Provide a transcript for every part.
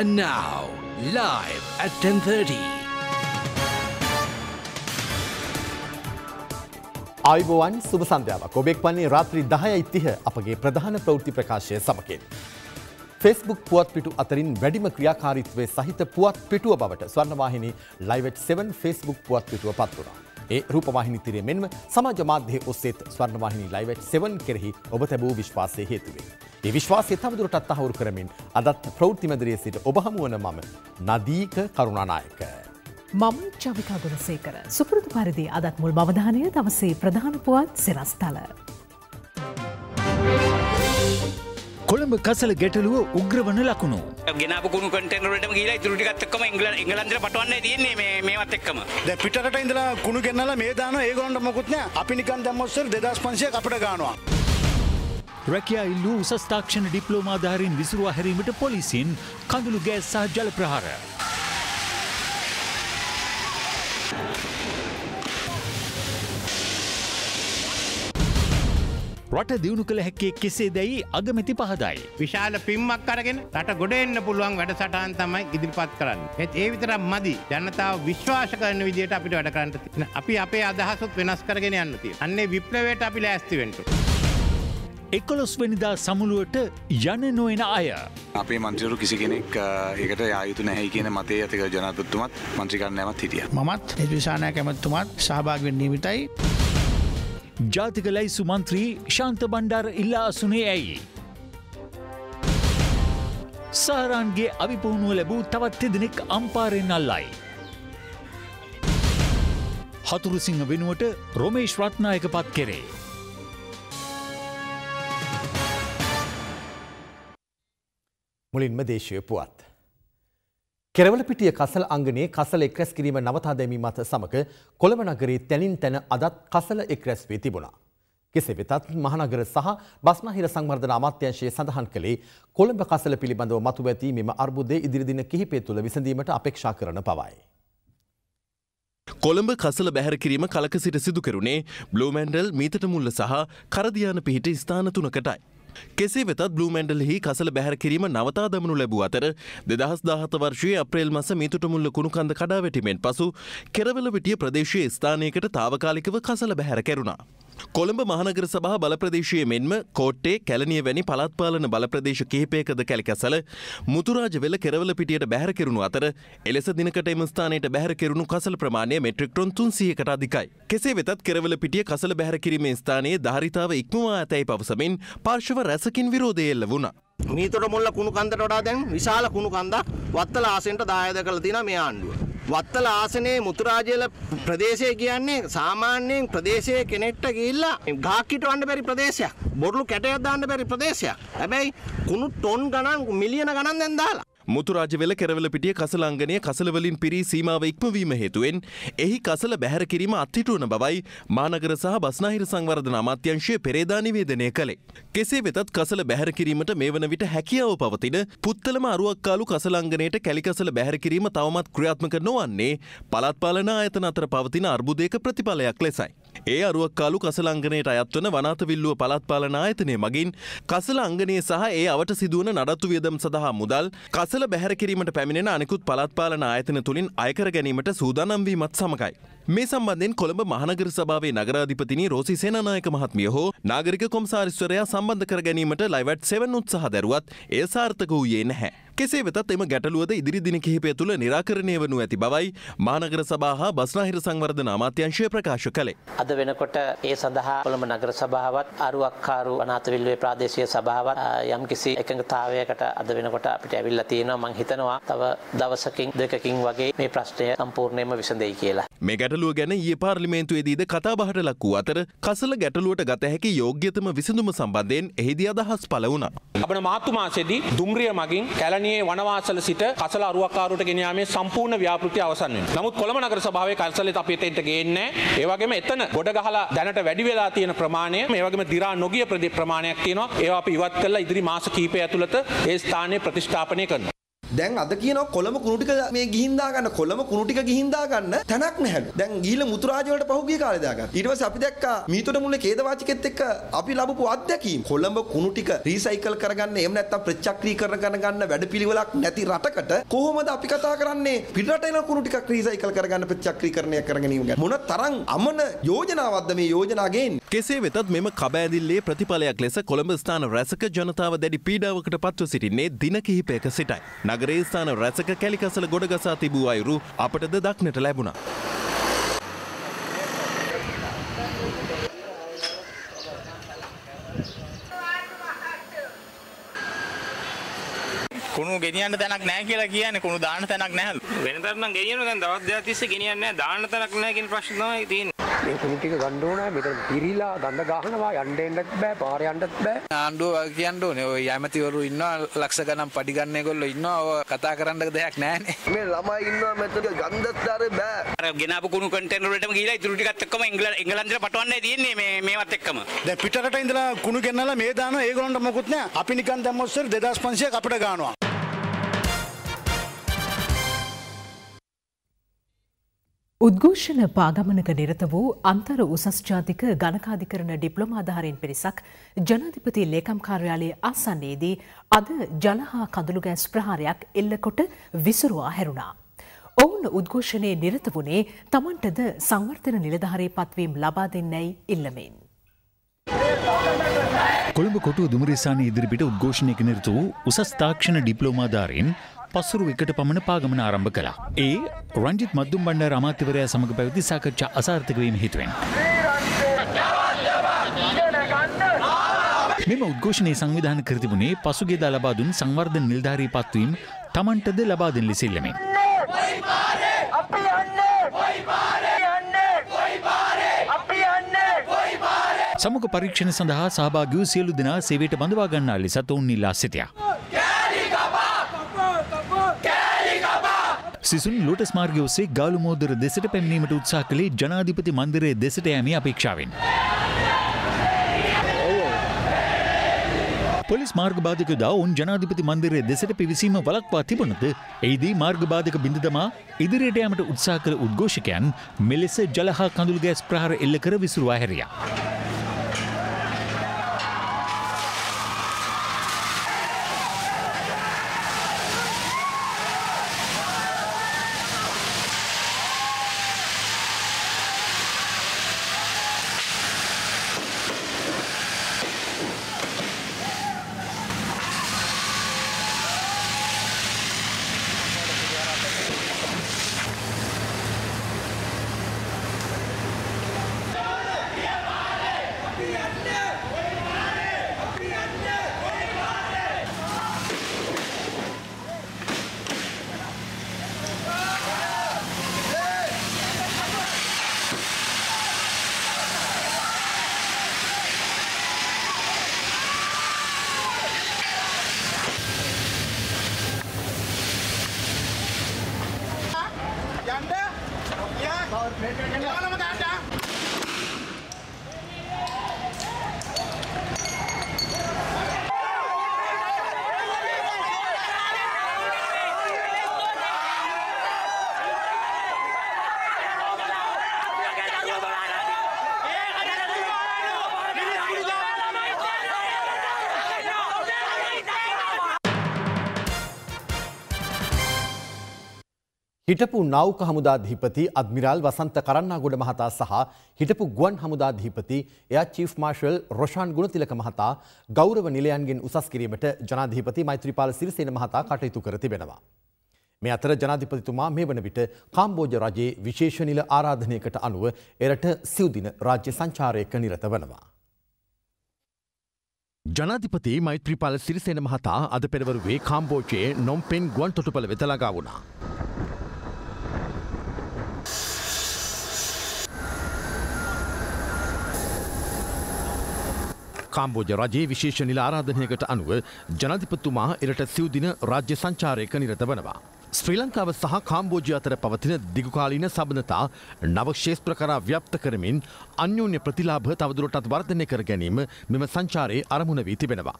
And now, live at 10.30. ආයිබෝවන් සුබ සන්ධ්‍යාවක් ඔබෙක් වන්නේ රාත්‍රී දහය ඉතිහ අපගේ ප්‍රධාන ප්‍රවෘති ප්‍රකාශය සමකින්. ෆෙස්බුක් පුවත් පිටු අතරින් වැඩිම ක්‍රියාකාරිත්වය සහිත පුවත් පිටුව බවට ස්වර්ණවාහිනි ලයිවට් 7 ෆෙස්බුක් පුවත් පිටුව පත් වුණා. ඒ රූපවාහිනි තිරය මෙන්ම සමාජ මාධ්‍යයේ ඔස්සේත් ස්වර්ණවාහිනි ලයිවට් 7 කෙරෙහි ඔබ තැබූ විශ්වාසය හේතුවෙන්. ඒ විශ්වාසය තවදුරටත් තහවුරු කරමින් අදත් ප්‍රවෘත්ති මැදිරියේ සිට ඔබ හමුවන මම නදීක කරුණානායක. මම චවිකා ගුණසේකර සුපුරුදු පරිදි අදත් මුල් අවධානය දවසේ ප්‍රධාන පුවත් සිරස්තල. කොළඹ කසල ගැටලුව උග්‍රවන ලකුණු. ගෙනපු කුණු කටනට ගීලා තුරටිකත්තක්කම ඉංගල ඉංගලන්තර පටවන්න තියන්නේ මේවත් එක්කම ද පිටට ඉඳලා කුණු ගෙන්නල මේ දාන ඒගොන්ට මොකුත්න අපි නිකන් දැම්මොස්සර දෙදස් පන්සිය අපට ගානවා. රැකයා ඉල්ලූ උසස්ථාක්ෂණ ඩිප්ලෝමාධාරින් විසුරුවා හැරීමට පොලිසින් කඳුළු ගෑස් සහ ජල ප්‍රහාර. රට දියුණු කළ හැක්කේ කෙසේ දැයි අගමැති පහදයි. විශාල පිම්මක් අරගෙන රට ගොඩ එන්න පුළුවන් වැඩසටහන් තමයි ඉදිරිපත් කරන්න. ඒත් ඒ විතරක් මදි. ජනතාව විශ්වාස කරන විදිහට අපිට වැඩ කරන්න තියෙන. අපි අපේ අදහසුත් වෙනස් කරගෙන යන්න තියෙනවා. අන්නේ විප්ලවයට අපි ලෑස්ති වෙන්න. එකොළොස් වෙනිදා සමුළුවට යන නොයන අය. අපේ මන්ත්‍රරු කිසි කෙනෙක් ඒකට යායුතු නැහැ කියන මතේ ඇතික ජනතත්තුමත් මන්ත්‍රිකරණයමත් හිටිය. මත් එවිශානය කැමත්තුමත් සහභාගවෙන් නීමිතයි. ජාතික ලයිසු මන්ත්‍රී ශාන්ත බණ්ඩාර ඉල්ලා අසුනේ ඇයි. සහරන්ගේ අවිපුහුණුව ලැබූ තවත් දෙනෙක් අම්පාරෙන් අල්ලයි. හතුරුසිංහ වෙනුවට රොමේශ් රත්නායක පත් කෙරේ. මුලින්ම දේශය පුවත්. කෙරවල පිටිය කසල අංගනයේ කසල එක්රැස් කිරීම නවතා දැමීම මත සමග කොළඹ නගරේ තැනින් තැන අදත් කසල එක්රැස් වී තිබුණා. කෙසේ වෙතත් මහනගර සහ බස්නාහිර සංවර්ධන අමාත්‍යංශය සඳහන් කළේ කොළඹ කසල පිළිබඳව මතු ඇති මෙම අර්බුදය ඉදිරිදින කිහිපය තුළ විසඳීමට අපේක්ෂා කරන පවයි. කොළඹ කසල බැහැර කිරීම කලක සිට සිදු කරුණේ බ්ලෝමැන්ඩල් මීතට මුල්ල සහ කරදියාන පිහිට ස්ථාන තුනකටයි. කෙසේ වෙතත් බ්ලූමැන්ඩල්හි කසල බැහැර කිරීම නවතා දමනු ලැබූ අතර දෙදහස් දාහත වර්ෂයේ අප්‍රේල් මස මීතුට මුල්ල කුණුකන්ද කඩාවැටීමෙන් පසු කෙරවල විටිය ප්‍රදේශයේ ස්ථානයකට තාවකාලිකව කසල බැහැර කෙරුණා. කොළඹ මහනගර සභහ බලප්‍රදේශයේ මෙන්ම කෝට්ටේ කැලනිය වැනි පළත්පාලන බලප්‍රදේශ කිහිපයකද කැලිකැසල මුතුරාජ වෙල කෙරවල පිටියට බැහැර කෙරුණු අතර එලෙස දිනකට එම ස්ථානයට බැහැර කෙරුණු කසල ප්‍රමාණය මෙට්‍රික්ටොන් තුන්සියකට අධිකයි. කෙසේ වෙතත් කෙරවල පිටිය කසල බැහැර කිරීමේ ස්ථානයේ ධාරිතාව ඉක්මවා ඇතැයි පවසමින් පාර්ශව රැසකින් විරෝධය එල්ල වුණා. මීතොට මුල්ල කුණු කන්දට වඩා දැන් විශාල කුණු කන්දක් වත්තල ආසෙන්ට දායද කළ තියෙන මේ ආණ්ඩුව. වත්තල ආසනයේ මුතුරාජල ප්‍රදේශය කියන්නේ සාමාන්‍යයෙන් ප්‍රදේශයේ කෙනෙක්ට ගිහිල්ලා ගහක් හිටවන්න බැරි ප්‍රදේශයක්. බොරළු කැටයක් දාන්න බැරි ප්‍රදේශයක්. හැබැයි කුණු ටොන් ගණන් මිලියන ගණන් දැන් දාලා. මුතුරාජවෙල කෙරවල පිටිය කසලංගනය කසලවලින් පිරී සීමාව ඉක්මවීම හේතුවෙන් එහි කසල බැහැර කිරීම අත්හිටුවන බවයි මානගර සහ බස්නාහිර සංවර්ධන අමාත්‍යංශය පෙරේදා නිවේදනය කළේ. කෙසේ වෙතත් කසල බැහැර කිරීමට මේ වන විට හැකියාව පවතින පුත්තලම අරුවක්කාලු කසලංගනයට කැලිකසල බැහැර කිරීම තවමත් ක්‍රියාත්මක නොවන්නේ පළත්පාලන ආයතන අතර පවතින අර්බුදයක ප්‍රතිඵලයක් ලෙසයි. ඒ අරුවක්කාලු කසලංගනයට අයත්වන වනාතවිල්ලුව පළත්පාලන ආයතනය මගින් කසල අංගනය සහ ඒ අවට සිදුවන නඩත්තු වියදම් සඳහා මුදල් කසල බැහැර කිරීමට පැමිණෙන අනිකුත් පළත්පාලන ආයතන තුළින් අයකර ගැනීමට සූදානම්වීමත් සමකයි. මේ සම්බන්ධෙන් කොළඹ මහනගර සභාවේ නගරාධිපතිනි රෝසි සේනානායක මහත්මිය හෝ නාගරික කොම්සාරිස්වරයා සම්බන්ධ කර ගැනීමට ලයිවට් සෙවන් උත්සාහ දැරුවත් එය සාර්ථක වූයේ නැහැ. කෙසේ වෙතත් එම ගැටලුවද ඉදිරි දින කිහිපය තුළ නිරාකරණය වනු ඇති බවයි මානගර සභා බස්නාහිර සංවර්ධන අමාත්‍යංශය ප්‍රකාශ කළේ. අද වෙනකොට ඒ සඳහා කොළඹ නගර සභාවත් අරුවක්කාරු අනාතවිල්ලුවේ ප්‍රාදේශීය සභාවත් යම් කිසි එකඟතාවයකට අද වෙනකොට අපිට ඇවිල්ලා තියෙනවා මං හිතනවා තව දවසකින් දෙකකින් වගේ මේ ප්‍රශ්නය සම්පූර්ණයෙන්ම විසඳෙයි කියලා. මේ ගැටලුව ගැන ඊයේ පාර්ලිමේන්තුවේදීද කතාබහට ලක් වූ අතර කසල ගැටලුවට ගත හැකි යෝග්‍යතම විසඳුම සම්බන්ධයෙන් එහිදී අදහස් පළ වුණා. අපන මාර්තු මාසෙදී දුම්රිය මගින් කැලණියේ වනවාසල සිට කසල අරුවක්කාරුට ගෙන යාමේ සම්පූර්ණ ව්‍යාපෘතිය අවසන් වෙනවා. නමුත් කොළඹ නගර සභාවේ කල්සලෙත් අපි එතෙන්ට ගේන්නේ නැහැ. ඒ වගේම එතන ගොඩ ගහලා දැනට වැඩි වෙලා තියෙන ප්‍රමාණය මේ වගේම දි รา නොගිය ප්‍රමාණයක් තියෙනවා. ඒවා අපි ඉවත් කරලා ඉදිරි මාස කිහිපය ඇතුළත ඒ ස්ථානය ප්‍රතිස්ථාපනය කරනවා. දැන් අද කියනවා කොළඹ කුණු ටික මේ ගිහින් දාගන්න කොළඹ කුණු ටික ගිහින් දාගන්න තැනක් නැහැලු. දැන් ගිහිල්ලා මුතුරාජ වලට පහුගිය කාලේ දාගන්න. ඊට පස්සේ අපි දැක්කා මීතොට මුල්ලේ කේදවාචිකෙත් එක්ක අපි ලැබපු අත්දැකීම් කොළඹ කුණු ටික රීසයිකල් කරගන්න එහෙම නැත්නම් ප්‍රතිචක්‍රීකරණ ගන්න වැඩපිළිවෙලක් නැති රටකට කොහොමද අපි කතා කරන්නේ පිටරට එන කුණු ටිකක් රීසයිකල් කරගන්න ප්‍රතිචක්‍රීකරණය කරගෙන ඉන්න මොන තරම් අමන යෝජනාවක්ද මේ යෝජනා ගේන්නේ කෙසේ වෙතත් මෙම කබෑදිල්ලේ ප්‍රතිඵලයක් ලෙස කොළඹ ස්ථාන රැසක ජනතාව දැඩි පීඩාවකට පත්ව සිටින්නේ දින කිහිපයක සිටයි. නගරේ ස්ථාන රැසක කැලිකසල ගොඩගසා තිබූ අයුරු අපටද දක්නට ලැබුණා. කුණු ගෙනියන්න තැනක් නැහැ කියලා කියන්නේ කුණු දාන්න තැනක් නැහැලු. වෙනතරම් නම් ගෙනියනවා දැන් දවස් දෙකක් තිස්සේ ගෙනියන්නේ නැහැ. දාන්න තැනක් නැහැ කියන ප්‍රශ්නේ තමයි තියෙන්නේ. මේ කුණු ටික ගන්න ඕන. මෙතන පිරීලා ගඳ ගහනවා යන්න එන්නත් බෑ පාර යන්නත් බෑ. ආණ්ඩුව කියන්න ඕනේ. ඔය යමතිවරු ඉන්නවා ලක්ෂ ගණන් පඩි ගන්න ඒගොල්ලෝ ඉන්නවා. ඔය කතා කරන්න දෙයක් නැහැනේ. මේ ළමයි ඉන්නවා මෙතන. ගන්ධස්තර බෑ. අර ගෙනාපු කුණු කන්ටේනර් වලටම ගිහිලා ඉතුරු ටිකත් එක්කම එංගලන්තයට පටවන්නයි තියෙන්නේ මේ මේවත් එක්කම. දැන් පිටරට ඉඳලා කුණු ගෙන්නලා මේ දානවා. ඒගොල්ලන්ට මොකුත් නැහැ. අපි නිකන් දැම්මොත් 2500ක් අපිට ගන්නවා. උද්ඝෝෂණ පාගමනක නිරත වූ අන්තර් උසස් ජාතික ගණකාධිකරණ ඩිප්ලොමාධාරයෙන් පිරිසක් ජනාධිපති ලේකම් කාර්යාලයේ ආසන්නයේදී අද ජල හා කඳුළු ගෑස් ප්‍රහාරයක් එල්ලකොට විසුරුවා හැරුණා. ඔවුන් උද්ඝෝෂණයේ නිරත වුණේ තමන්ටද සංවර්ධන නිලධාරී පත්වීම් ලබා දෙන්නැයි ඉල්ලමෙන්. කොළඹ කොටුව දුමරිසාන ඉදිරිපිට උද්ඝෝෂණයක නිරත වූ උසස් තාක්ෂණ ඩිප්ලෝමාධාරයෙන් පසුරු එකට පමණ පාගමන ආරම්භ කළා. ඒ රංජිත් මද්දුම් බණ්ඩාර අමාත්‍යවරයා සමග පැවති සාකච්ඡා අසාර්ථක වීම හේතුවෙන්. මෙම උද්ඝෝෂණයේ සංවිධාන කර තිබුණේ පසුගියදා ලබා දුන් සංවර්ධන නිලධාරී පත්වීම් තමන්ටද ලබා දෙන ලෙස ඉල්ලමින්. සමුක පරීක්ෂණ සඳහා සහභාගී වූ සියලු දෙනා සේවයට බඳවා ගන්නා ලෙසත් ඔවුන් ඉල්ලා සිටියා. සිසුන් ලෝටස් මාර්ගය ඔස්සේ ගාලු මෝදර දෙසට පැමිණීමට උත්සාහ කළේ ජනාධිපති මන්දිරයේ දෙසට යෑමේ අපේක්ෂාවෙන්. පොලිස් මාර්ගබාධක දා ඔවුන් ජනාධිපති මන්දිරයේ දෙසට පිවිසීම වලක්වා තිබුණද එහිදී මාර්ගබාධක බිඳ දමා ඉදිරියට යාමට උත්සාහ කළ උද්ඝෝෂකයන් මෙලෙස ජල හා කඳුළු ගෑස් ප්‍රහාර එල්ල කර විසුරුවා හැරියා. Gracias. හිටපු නෞක හමුදාධිපති අද්මිරාල් වසන්ත කරන්නාගොඩ මහතා සහ හිටපු ගුවන් හමුදාධිපති එයා චීෆ් මාර්ෂල් රොෂාන් ගුණතිලක මහතා ගෞරව නිලයන්ගෙන් උසස් කිරීමට ජනාධිපති මෛත්‍රීපාල සිරිසේන මහතා කටයුතු කර තිබෙනවා. මේ අතර ජනාධිපතිතුමා මේ වන විට කාම්බෝජ රජයේ විශේෂ නිල ආරාධනයකට අනුව එරට සිව්දින රාජ්‍ය සංචාරයක නිරත වනවා. ජනාධිපති මෛත්‍රීපාල සිරිසේන මහතා අද පෙරවරුවේ කාම්බෝජයේ නොම්පෙන් ගුවන් තොටුපළ වෙත ළඟා වුණා. කාම්බෝජ රජයේ විශේෂ නිල ආරාධනයකට අනුව ජනධිපතුමා එරට සිව්දින රාජ්‍ය සංචාරයක නිරත වනවා. ශ්‍රී ලංකාව සහ කාම්බෝජය අතර පවතින දිගුකාලීන සබඳතා නව ශේෂත්‍ර කරා ව්‍යප්ත කරමින් අන්‍යෝන්‍ය ප්‍රතිලාභ තවදුරටත් වර්ධනය කර ගැනීම මෙම සංචාරයේ අරමුණ වී තිබෙනවා.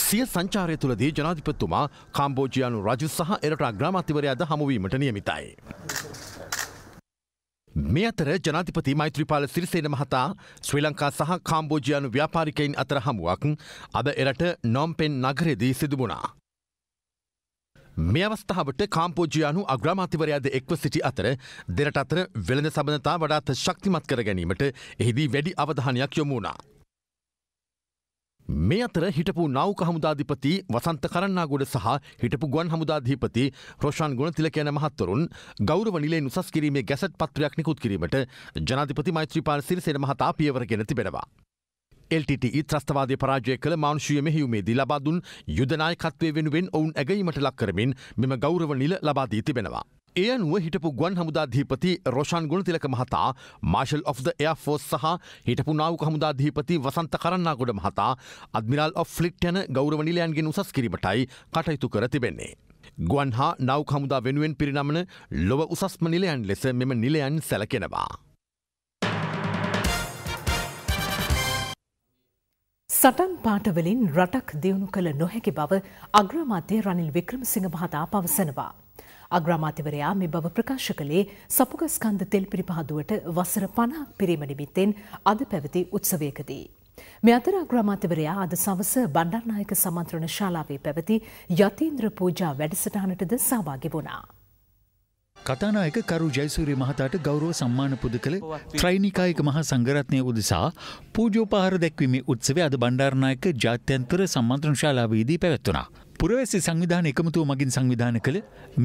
සිය සංචාරය තුළදී ජනාධිපත්තුමා කාම්බෝජයානු රජු සහ එරට අග්‍රාමාතිවරයාද හමුවීමට නියමිතයි. මේ අතර ජනාධිපති මෛත්‍රපාල සිරිසේන මහතා ශ්‍රී ලංකා සහ කාම්බෝජයානු ව්‍යාපාරිකයින් අතර හමුවක් අද එරට නොම්පෙන් නගරෙදී සිදුබුණා. මේ අවස්ථාවට කාම්පෝජයානු අග්‍රාමාතිවරයාද එක්ව සිටි අතර දෙරට අතර වෙළඳ සබඳතා වඩාත් ශක්තිමත් කර ගැනීමට එහිදී වැඩි අවධානයක් යොමුණා. මේ අතර හිටපු නෞක හමුදාධිපති වසන්ත කරන්නාගොඩ සහ හිටපු ගුවන් හමුදාධීපති රෝෂාන් ගුණතිලක යන මහත්තරුන් ගෞරව නිලේ උසස් කිරීමේ ගැසට් පත්‍රයක් නිකුත් කිරීමට ජනාධිපති මෛත්‍රීපාල සිරිසෙන මහතා පියවරගෙන තිබෙනවා. LTTE ත්‍රස්තවාදය පරාජය කළ මානුෂීය මෙහියුමේදී ලබාදුන් යුදනායකත්වය වෙනුවෙන් ඔවුන් ඇගීමට ලක්කරමින් මෙම ගෞරව නිල ලබාදී තිබෙනවා. ඒ අනුව හිටපු ගුවන් හමුදාධීපති රෝෂාන් ගුණතිලක මහතා මාශල් of the Air Force සහ හිටපු නාවක හමුදාධීපති වසන්ත කරන්නාගොඩ මහතා අද්මිරල් of ෆ්ලිට් යන ගෞරව නිලයන්ගෙන් උසස් කිරීමටයි කටයුතු කර තිබෙන්නේ. ගුවන් හා නෞක හමුදා වෙනුවෙන් පිරිනමන ලොව උසස්ම නිලයන් ලෙස මෙම නිලයන් සැලකෙනවා. සටන් පාටවලින් රටක් දියුණු කළ නොහැකි බව අග්‍රාමාත්‍ය රනිල් වික්‍රමසිංහ මහතා පවසනවා. අග්‍රාමාත්‍යවරයා මේ බව ප්‍රකාශ කළේ සපුගස්කන්ද තෙල් පිරිපහදුවට වසර පණක් පිරීම නිමිත්තෙන් අද පැවති උත්සවයකදී. මේ අතර අග්‍රාමාත්‍යවරයා අද සවස බණ්ඩාරනායක සමන්ත්‍රණ ශාලාවේ පැවති යතීන්ද්‍ර පූජා වැඩසටහනටද සහභාගි වුණා. කතානායක කරු ජයසූරිය මහතාට ගෞරව සම්මාන පුද කළ ත්‍රයිනිකායක මහා සංගරත්නය උදෙසා පූජෝපහර දැක්වීමේ උත්සවය අද බණ්ඩාරනායක ජාත්‍යන්තර සම්මන්ත්‍රණ ශාලාවේදී පැවැත්වුණා. පුරවැසි සංවිධාන එකමුතුව මගින් සංවිධාන කළ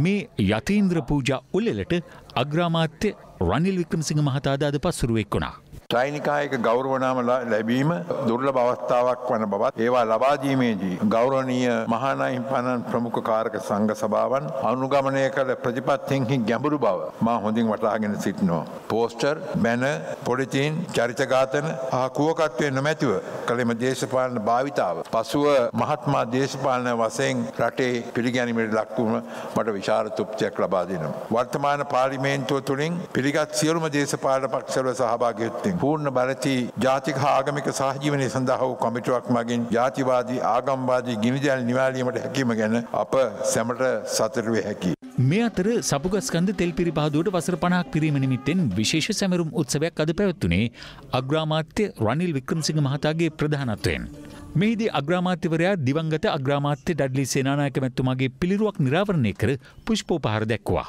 මේ යතීන්ද්‍ර පූජා උල්ලෙලට අග්‍රාමාත්‍ය රනිල් වික්‍රමසිංහ මහතාද අද පසුරුවෙක් වුණා. ත්‍රයිනිකායක ගෞරවනාම ලැබීම දුර්ලභ අවස්ථාවක් වන බවත් ඒවා ලබාදීමේදී ගෞරවනීය මහානාහිම්පනන් ප්‍රමුඛ කාරක සංඝ සභාවන් අනුගමනය කළ ප්‍රතිපත්තියෙහි ගැඹුරු බව මා හොඳින් වටහාගෙන සිටිනවා. පෝස්ටර්, බැන, පොලිතීන්, චරිත ඝාතන හා කුවකත්වයේ නොමැතිව කළෙම දේශපාලන භාවිතාව පසුව මහත්මා දේශපාලන වශයෙන් රටේ පිළිගැනීමට ලක්වුම මට විශාල තෘප්තියක් ලබා දෙනවා. වර්තමාන පාර්ලිමේන්තුව තුළින් පිළිගත් සියලුම දේශපාලන පක්ෂවල සහභාගීත්වයෙන් පූර්ණ බලති ජාතික ආගමික සහජීවනය සඳහා වූ කොමිටුවක් මගින් ජාතිවාදී ආගම්වාදී ගිනිදැල් නිවාලීමට හැකීම ගැන අප සැමට සතුරුවේ හැකි. මේ අතර සපුගස්කන්ද තෙල් පිරිපාදුවට වසර පණක් පිරීම නිමිත්තෙන් විශේෂ සැමරුම් උත්සවයක් අද පැවැත්වුණේ අග්‍රාමාත්‍ය රනිල් වික්‍රමසිංහ මහතාගේ ප්‍රධානත්වයෙන්. මෙහිදී අග්‍රාමාත්‍යවරයා දිවංගත අග්‍රාමාත්‍ය ඩඩ්ලි සේනානායක මැතිතුමාගේ පිළිරුවක් නිරාවරණය කර පුෂ්පෝපහාර දැක්වා.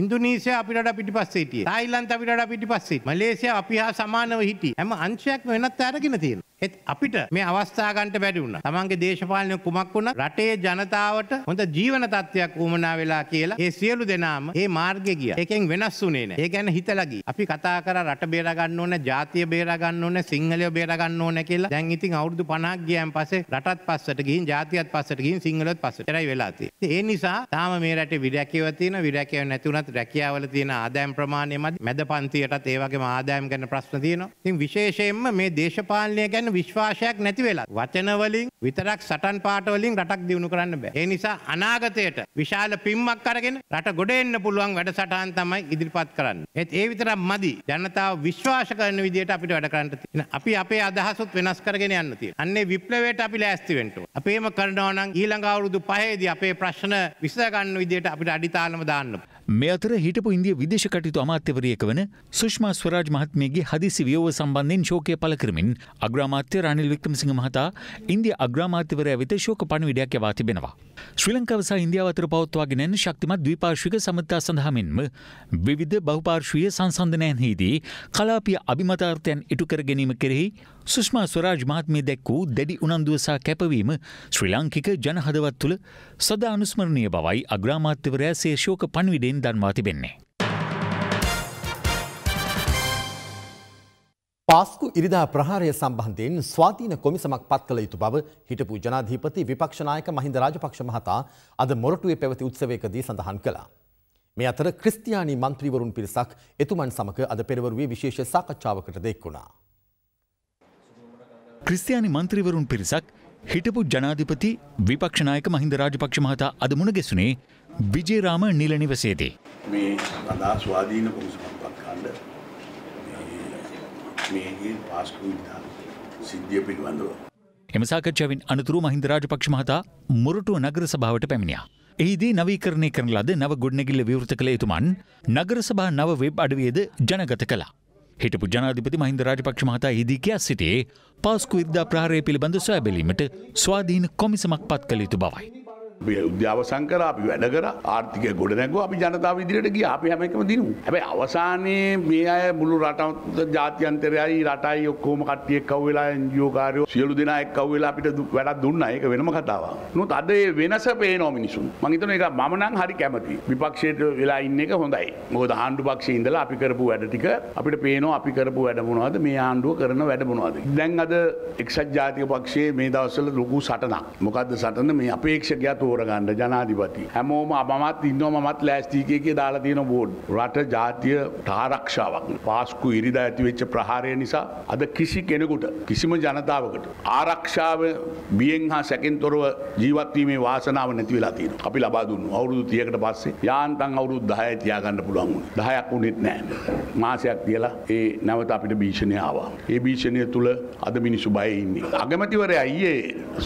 ඉන්දුනීසියා අපිට පිටිපස්සේ හිටියේ. තායිලන්ත අපිට පිටිපස්සේ. මලේසියා අපි හා සමානව හිටියේ. හැම අංශයක්ම වෙනත් අරගෙන තියෙනවා. ඒත් අපිට මේ අවස්ථා ගන්නට බැරි වුණා. තමන්ගේ දේශපාලන කුමක් වුණත් රටේ ජනතාවට හොඳ ජීවන තත්ත්වයක් වුමනා වෙලා කියලා ඒ සියලු දෙනාම ඒ මාර්ගේ ගියා. ඒකෙන් වෙනස් වුණේ නැහැ. ඒ කියන්නේ හිතලා ගියා. අපි කතා කරා රට බේරා ගන්න ඕනේ, ජාතිය බේරා ගන්න ඕනේ, සිංහලයෝ බේරා ගන්න ඕනේ කියලා. දැන් ඉතින් අවුරුදු 50ක් ගියන් පස්සේ රටත් පස්සට ගිහින්, ජාතියත් පස්සට ගිහින්, සිංහලයත් පස්සට. ඒරයි වෙලා තියෙන්නේ. ඒ නිසා තාම මේ රටේ විරැකියව තියෙන, විරැකියව නැති වුණත් රැකියාවල තියෙන ආදායම් ප්‍රමාණය මදි. මැද පන්තියටත් ඒ වගේම ආදායම් ගැන ප්‍රශ්න තියෙනවා. ඉතින් විශේෂයෙන්ම මේ දේශපාලනය ගැන විශ්වාසයක් නැති වෙලා වචන වලින් විතරක් සටන් පාට වලින් රටක් දියුණු කරන්න බෑ. ඒ නිසා අනාගතයට විශාල පිම්මක් අරගෙන රට ගොඩ එන්න පුළුවන් වැඩසටහන් තමයි ඉදිරිපත් කරන්න. ඒත් ඒ විතරක් මදි. ජනතාව විශ්වාස කරන විදිහට අපිට වැඩ කරන්න තියෙන. අපි අපේ අදහසුත් වෙනස් කරගෙන යන්න තියෙනවා. අන්නේ විප්ලවයට අපි ලෑස්ති වෙන්න ඕන. අපේම කරනවා නම් ඊළඟ අවුරුදු පහේදී අපේ ප්‍රශ්න විසඳ ගන්න විදිහට අපිට අඩිතාලම දාන්න. මේ අතර හිටපු ඉන්දිය විදේශ කටයුතු අමාත්‍යවරියක වන සුෂ්මා ස්වරාජ් මහත්මයගේ හදිසි වියෝව සම්බන්ධයෙන් ශෝකය පළ කරමින් අග්‍රාමාත්‍ය රනිල් වික්‍රමසිංහ මහතා ඉන්දිය අග්‍රාමාත්‍යවරයා වෙත ශෝක පණිවිඩයක් යවා තිබෙනවා. ශ්‍රී ලංකාව සහ ඉන්දියාව අතර පවත්වාගෙන යන ශක්තිමත් ද්විපාර්ශ්වික සමතා සඳහා මෙන්ම විවිධ බහුපාර්ශ්වීය සංසන්දනයන්හිදී කලාපීය අභිමතාර්ථයන් ඉටු කර ගැනීම කෙරෙහි සුෂ්මා ස්වරාජ් මහත්මිය දැක් වූ දැඩි උනන්දුව සහ කැපවීම ශ්‍රී ලාංකික ජනහදවත් තුළ සදා අනුස්මරණීය බවයි අග්‍රාමාත්‍යවරයා සේ ශෝක පණිවිඩයෙන් දන්වා තිබෙන්නේ. පාස්කු ඉරිදා ප්‍රහාරය සම්බන්ධයෙන් ස්වාධීන කොමිසමක් පත් කළ යුතු බව හිටපු ජනාධීපති විපක්ෂනායක මහින්ද රාජපක්ෂ මහතා අද මොරටුවේ පැවති උත්සවයකදී සඳහන් කළා. මේ අතර ක්‍රිස්තියානි මන්ත්‍රීවරුන් පිරිසක් එතුමන් සමග අද පෙරවරුවේ විශේෂ සාකච්ඡාවකට දෙක් වුණා. ක්‍රිස්තියානි මන්ත්‍රීවරුන් පිරිසක් හිටපු ජනාධිපති විපක්ෂනායක මහින්ද රාජපක්ෂ මහතා අද මුණගෙසුනේ විජේරාම නිල නිවසේදී. මේ අදා ස්වාධීන කොමිසමක් පත් කරන්න මේගේ පාස්කු විධාන සිද්ධිය පිළිබඳව. එම සාකච්ඡාවෙන් අනතුරු මහින්ද රාජපක්ෂ මහතා මොරටුව නගර සභාවට පැමිණියා. එහිදී නවීකරණය කරන ලද නව ගොඩනැගිල්ල විවෘත කළ යුතුමන් නගර සභා නව වෙබ් අඩවියද ජනගත කළා. හිටපු ජනාධිපති මහින්ද රාජපක්ෂ මහතා ඉදී කියා සිටියේ පාස්කු ඉරිදා ප්‍රහාරය පිළිබඳ සොයා බැලීමට ස්වාධීන කොමිසමක් පත් කළ යුතු බවයි. උද්‍යාවසං කර අපි වැඩ කර ආර්ථිකය ගොඩ නැගුව අපි ජනතාව ඉදිරියට ගිය අපි හැම එකම දිනු. හැබැයි අවසානයේ මේ අය මුළු රට ජාත්‍යන්තරයයි රටයි ඔක්කොම කට්ටිය එක්කව වෙලා එන්ජිஓ කාර්යෝ සියලු දෙනා එක්කව වෙලා අපිට වැඩක් දුන්නා. ඒක වෙනම කතාවක්. නමුත් අද ඒ වෙනස පේනවා මිනිසුන්. මම හිතනවා ඒක මම නම් හරි කැමතියි. විපක්ෂයට වෙලා ඉන්න එක හොඳයි. මොකද ආණ්ඩු පක්ෂයේ ඉඳලා අපි කරපු වැඩ ටික අපිට පේනවා අපි කරපු වැඩ මොනවද මේ ආණ්ඩුව කරන වැඩ මොනවද. දැන් අද එක්සත් ජාතික පක්ෂයේ මේ දවස්වල ලොකු සටනක්. මොකද්ද සටන මේ අපේක්ෂකයා තෝරගන්න ජනාධිපති. හැමෝම මමත් ඉන්නවා මමත් ලෑස්තිකය කිය දාලා තියෙන බෝඩ්. රට ජාතිය තාරක්ෂාවක්. පාස්කු ඉරිදා ඇතිවෙච්ච ප්‍රහාරය නිසා අද කිසි කෙනෙකුට කිසිම ජනතාවකට ආරක්ෂාව බියෙන් හා සැකෙන් තොරව ජීවත්වීමේ වාසනාව නැති වෙලා තියෙන. අපි ලබා දුන්නු අවුරුදු 30කට පස්සේ යාන්තම් අවුරුදු 10 තියාගන්න පුළුවන් වුණා. 10ක් වුණෙත් නැහැ. මාසයක් තියලා ඒ නැවත අපිට භීෂණය ආවා. ඒ භීෂණය තුල අද මිනිස්සු බයේ ඉන්නේ. අගමැතිවරයා ඊයේ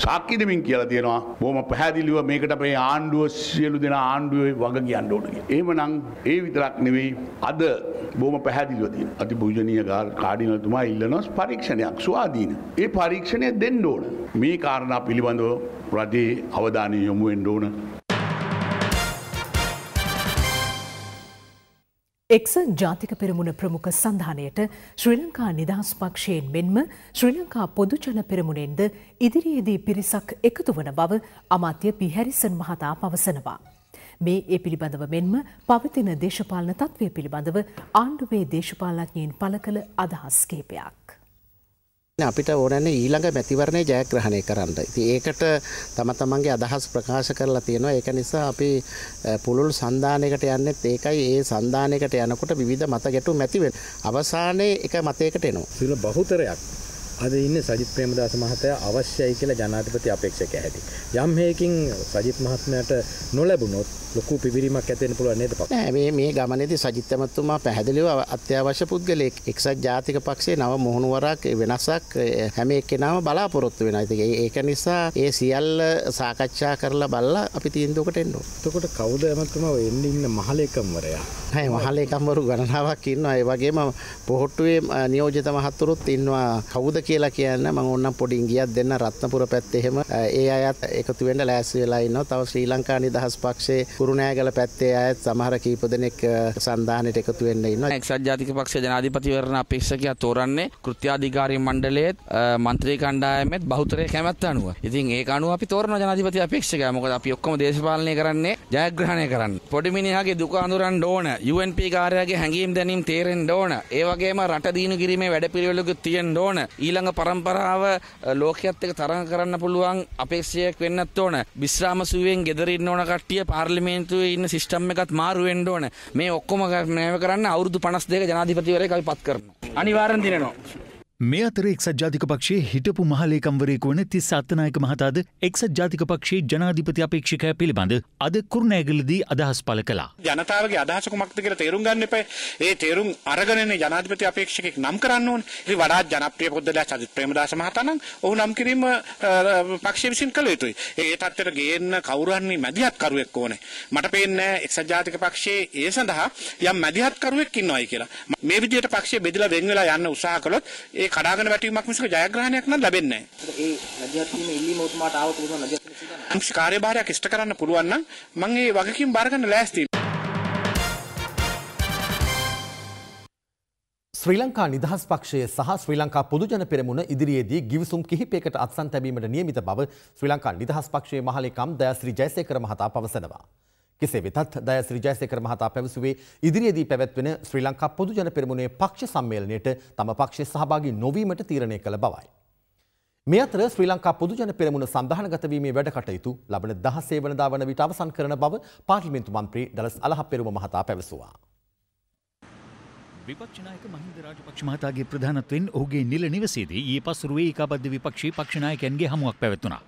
සාක්ෂි දෙමින් කියලා තියෙනවා බොහොම පැහැදිලිව මේකට අපේ ආණ්ඩුව සියලු දෙනා ආණ්ඩුවේ වග කියන්න ඕන කියලා. එහෙමනම් ඒ විතරක් නෙවෙයි අද බොහොම පැහැදිලිව තියෙන. අතිපූජනීය කාඩිනල්තුමා ඉල්ලනවා පරීක්ෂණයක් ස්වාධීන. ඒ පරීක්ෂණය දෙන්න ඕන. මේ කාරණා පිළිබඳව රටේ අවධානය යොමු වෙන්න ඕන. එක්සත් ජාතික පෙරමුණ ප්‍රමුඛ සන්ධානයට ශ්‍රී ලංකා නිදහස් පක්ෂයෙන් මෙන්ම ශ්‍රී ලංකා පොදුජන පෙරමුණෙන්ද ඉදිරියේදී පිරිසක් එකතු වන බව අමාත්‍ය පිහැරිසන් මහතා පවසනවා. මේ ඒ පිළිබඳව මෙන්ම පවතින දේශපාලන තත්ත්වය පිළිබඳව ආණ්ඩුවේ දේශපාලඥයින් පළ කළ අදහස් කීපයක්. අපිට ඕනන්නේ ඊළඟ මැතිවරණය ජයග්‍රහණය කරන්න. ඉතින් ඒකට තම තමන්ගේ අදහස් ප්‍රකාශ කරලා තියෙනවා. ඒක නිසා අපි පුළුල් සන්දානයකට යන්නෙත් ඒකයි ඒ සන්දානයකට යනකොට විවිධ මත ගැටුම් ඇති වෙන. අවසානයේ එක මතයකට එනවා. සිල බහුතරයක් අද ඉන්න සජිත් ප්‍රේමදාස මහත්තයා අවශ්‍යයි කියලා ජනාධිපති අපේක්ෂක හැටි. යම් හේකින් සජිත් මහත්මයාට නොලැබුණොත් ලොකු පිබිරීමක් ඇති වෙන්න පුළුවන් නේද? නෑ මේ මේ ගමනේදී සජිත් ඇමතුමා පැහැදිලිව අත්‍යවශ්‍ය පුද්ගලයෙක්. එක්සත් ජාතික පක්ෂයේ නව මුහුණුවරක් වෙනසක් හැම එක්කෙනාම බලාපොරොත්තු වෙනවා. ඉතින් ඒක නිසා ඒ සියල්ල සාකච්ඡා කරලා බලලා අපි තීන්දුවකට එන්න ඕනේ. එතකොට කවුද ඇමතුමා එන්න ඉන්න මහලේකම්වරයා? හයි මහලේකම්වරු ගණනාවක් ඉන්නවා. ඒ වගේම පොහොට්ටුවේ නියෝජිත මහත්තුරුත් ඉන්නවා. කවුද කියලා කියන්න මම ඕනම් පොඩි ඉංගියක් දෙන්න රත්නපුර පැත්තේ එහෙම ඒ අයත් එකතු වෙන්න ලෑස්ති වෙලා ඉන්නවා. තව ශ්‍රී ලංකා නිදහස් පක්ෂයේ කුරුණෑගල පැත්තේ අයත් සමහර කීප දෙනෙක් සන්ධානයට එකතු වෙන්න ඉන්නවා. එක්සත් ජාතික පක්ෂ ජනාධිපතිවරණ අපේක්ෂකයා තෝරන්නේ කෘත්‍යාධිකාරී මණ්ඩලයේත් මන්ත්‍රී කණ්ඩායමෙත් බහුතරය කැමැත්ත අනුව. ඉතින් ඒක අනුව අපි තෝරන ජනාධිපති අපේක්ෂකයා. මොකද අපි ඔක්කොම දේශපාලනය කරන්නේ ජයග්‍රහණය කරන්න. පොඩි මිනිහාගේ දුක අඳුරන්න ඕන. UNP කාර්යාලයේ හැඟීම් දැනීම් තේරෙන්න ඕන. ඒ වගේම රට දිනු කිරීමේ වැඩපිළිවෙලකුත් තියෙන්න ඕන. ඊළඟ පරම්පරාව ලෝකයේත් එක්ක තරඟ කරන්න පුළුවන් අපේක්ෂයක් වෙන්නත් ඕන. විශ්‍රාම සුවයෙන් ගෙදර ඉන්න ඕන කට්ටිය පාර්ලිමේන්තුවේ ඉන්න සිස්ටම් එකත් මාරු වෙන්න ඕන. මේ ඔක්කොම නෑව කරන්න අවුරුදු 52 ජනාධිපතිවරයෙක් අපි පත් කරනවා. අනිවාර්යෙන් දිනනවා. මේ අතර එක්සත් ජාතික පක්ෂයේ හිටපු මහලේකම්වරයෙකු වන තිස්ස අත්තනායක මහතාද එක්සත් ජාතික පක්ෂයේ ජනාධිපති අපේක්ෂකය පිළිබඳ අද කුරුණෑගලදී අදහස් පළ කළා. ජනතාවගේ අදහස කුමක්ද කියලා තේරුම් ගන්න එපා. ඒ තේරුම් අරගෙනනේ ජනාධිපති අපේක්ෂකෙක් නම් කරන්න ඕනේ. ඉතින් වඩාත් ජනප්‍රිය පොද්දලා සජිත් ප්‍රේමදාස මහතා නම් ඔහු නම් කිරීම පක්ෂය විසින් කළ යුතුයි. ඒ තත්ත්වයට ගේන්න කවුරු හරි මැදිහත් කරුවෙක් ඕනේ. මට පේන්නේ එක්සත් ජාතික පක්ෂයේ ඒ සඳහා යම් මැදිහත් කරුවෙක් ඉන්නවයි කියලා. මේ විදිහට පක්ෂය බෙදලා වෙන් වෙලා යන්න උත්සාහ කළොත් ඒ ඒ කඩාගෙන වැටීමක් මිසක ජයග්‍රහණයක් නම් ලැබෙන්නේ නැහැ. ඒ මැදිහත් වීම ඉල්ලීම ඔතුමාට ආවොත් උතුමා වෙන්න සිද්ධ නැහැ. කාර්යභාරයක් ඉෂ්ට කරන්න පුළුවන් නම් මම ඒ වගකීම් බාර ගන්න ලෑස්තියි. ශ්‍රී ලංකා නිදහස් පක්ෂය සහ ශ්‍රී ලංකා පොදුජන පෙරමුණ ඉදිරියේදී ගිවිසුම් කිහිපයකට අත්සන් තැබීමට නියමිත බව ශ්‍රී ලංකා නිදහස් පක්ෂයේ මහලේකම් දයාශ්‍රී ජයසේකර මහතා පවසනවා. කෙසේ වෙතත් දයශ්‍රී ජයසේකර මහතා පැවසුවේ ඉදිරියේදී පැවැත්වෙන ශ්‍රී ලංකා පොදුජන පෙරමුණේ පක්ෂ සම්මේලනයට තම පක්ෂ සහභාගී නොවීමට තීරණය කළ බවයි. මේ අතර ශ්‍රී ලංකා පොදුජන පෙරමුණ සඳහනගත වීමේ වැඩ කටයුතු ලබන 16 වෙනිදා වන විට අවසන් කරන බව පාර්ලිමේන්තු මන්ත්‍රී ඩලස් අලහප්පෙරුම මහතා පැවසුවා. විපක්ෂ නායක මහින්ද රාජපක්ෂ මහතාගේ ප්‍රධානත්වයෙන් ඔහුගේ නිල නිවසේදී ඊයේ පසුරුවේ ඒකාබද්ධ විපක්ෂී පක්ෂ නායකයන්ගේ හමුවක් පැවැත්වුණා.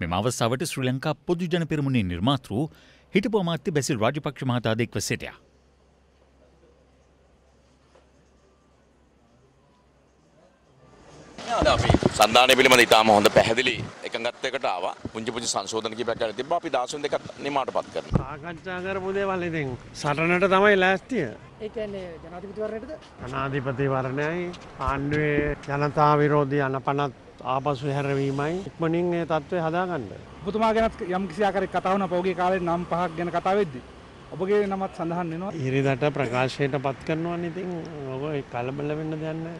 මෙම අවස්ථාවට ශ්‍රී ලංකා පොදු ජන පෙරමුණේ නිර්මාතෘ හිටපු අමාත්‍ය බැසිල් රාජපක්ෂ මහතා දෙක්ව සිටියා. අද අපි සන්ධානය පිළිබඳ ඉතාම හොඳ පැහැදිලි එකඟත්වයකට ආවා. පුංචි පුංචි සංශෝධන කිහිපයක් කරලා තිබ්බා. අපි දාසුන් දෙකක් නිමාටපත් කරනවා. සාකච්ඡා කරපු දේවල් ඉතින් සටනට තමයි ලෑස්තිය. ඒ කියන්නේ ජනාධිපතිවරණයටද? ජනාධිපතිවරණයයි ආණ්ඩුවේ ජනතා විරෝධී අනපනත් ආපසු හැරවීමයි ඉක්මනින් ඒ තත්ත්වය හදාගන්න. ඔබතුමා ගැනත් යම් කිසි ආකාරයක කතා වුණා පෞගේ කාලේ නම් පහක් ගැන කතා වෙද්දි. ඔබගේ නමත් සඳහන් වෙනවා. ඉරිදට ප්‍රකාශයට පත් කරනවා ඉතින් ඔබ කලබල වෙන්න දෙයක් නැහැ.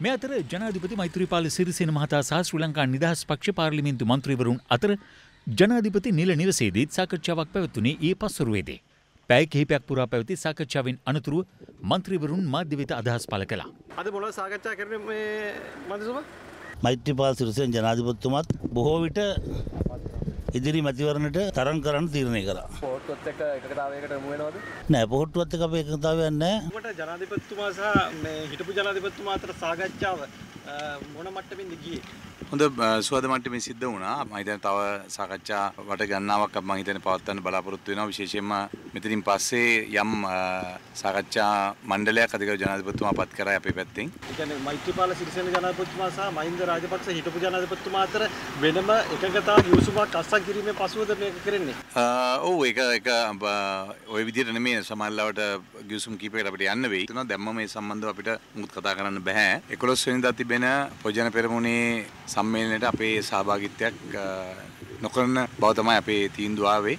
මේ අතර ජනාධිපති මෛත්‍රීපාල සිරිසේන මහතා සහ ශ්‍රී ලංකා නිදහස් පක්ෂ පාර්ලිමේන්තු මන්ත්‍රීවරුන් අතර ජනාධිපති නිල නිවසේදීත් සාකච්ඡාවක් පැවැත්වුණේ ඒ පස්වරුවේදී. පැය කිහිපයක් පුරා පැවති සාකච්ඡාවෙන් අනතුරුව මන්ත්‍රීවරුන් මාධ්‍ය වෙත අදහස් පළ කළා. අද මොනවද සාකච්ඡා කරන්නේ මේ මන්ත්‍රීතුමා? මෛත්‍රීපාල සිරිසේන ජනාධිපතිතුමත් බොහෝ විට ඉදිරි මැතිවරණට තරම් කරන්න තීරණය කරා. පොහොට්ටුවත් එක්ක එකකතාවයකට යමු වෙනවද? නෑ පොහොට්ටුවත් එක්ක අපේ එකතාවයක් නෑ. ඔබට ජනාධිපතිතුමා සහ මේ හිටපු ජනාධිපතිතුමා අතර සාකච්ඡාව මොන මට්ටමින්ද ගියේ? හොඳ සුවද මට්ටමින් සිද්ධ වුණා. මම හිතන්නේ තව සාකච්ඡා වට ගණනාවක් මම හිතන්නේ පවත්වන්න බලාපොරොත්තු වෙනවා. විශේෂයෙන්ම මෙතනින් පස්සේ යම් සාකච්ඡා මණ්ඩලයක් අධිකරු ජනාධිපතිතුමා පත් කරා අපේ පැත්තෙන්. ඒ කියන්නේ මෛත්‍රීපාල සිරිසේන ජනාධිපතිතුමා සහ මහින්ද රාජපක්ෂ හිටපු ජනාධිපතිතුමා අතර වෙනම එකඟතා යොසුමක් අත්සන් කිරීමේ පසුවද මේක කරන්නේ? ඔව් ඒක ඒක ওই විදිහට නෙමෙයි සමහරවිට ගිවිසුම් කීපයකට අපිට යන්න වෙයි. එතන දැම්ම මේ සම්බන්ධව අපිට මුත් කතා කරන්න බෑ. 11 වෙනිදා තිබෙන පොජන පෙරමුණේ සම්මේලනයට අපේ සහභාගිත්වයක් නොකරන බව තමයි අපේ තීන්දුව ආවේ.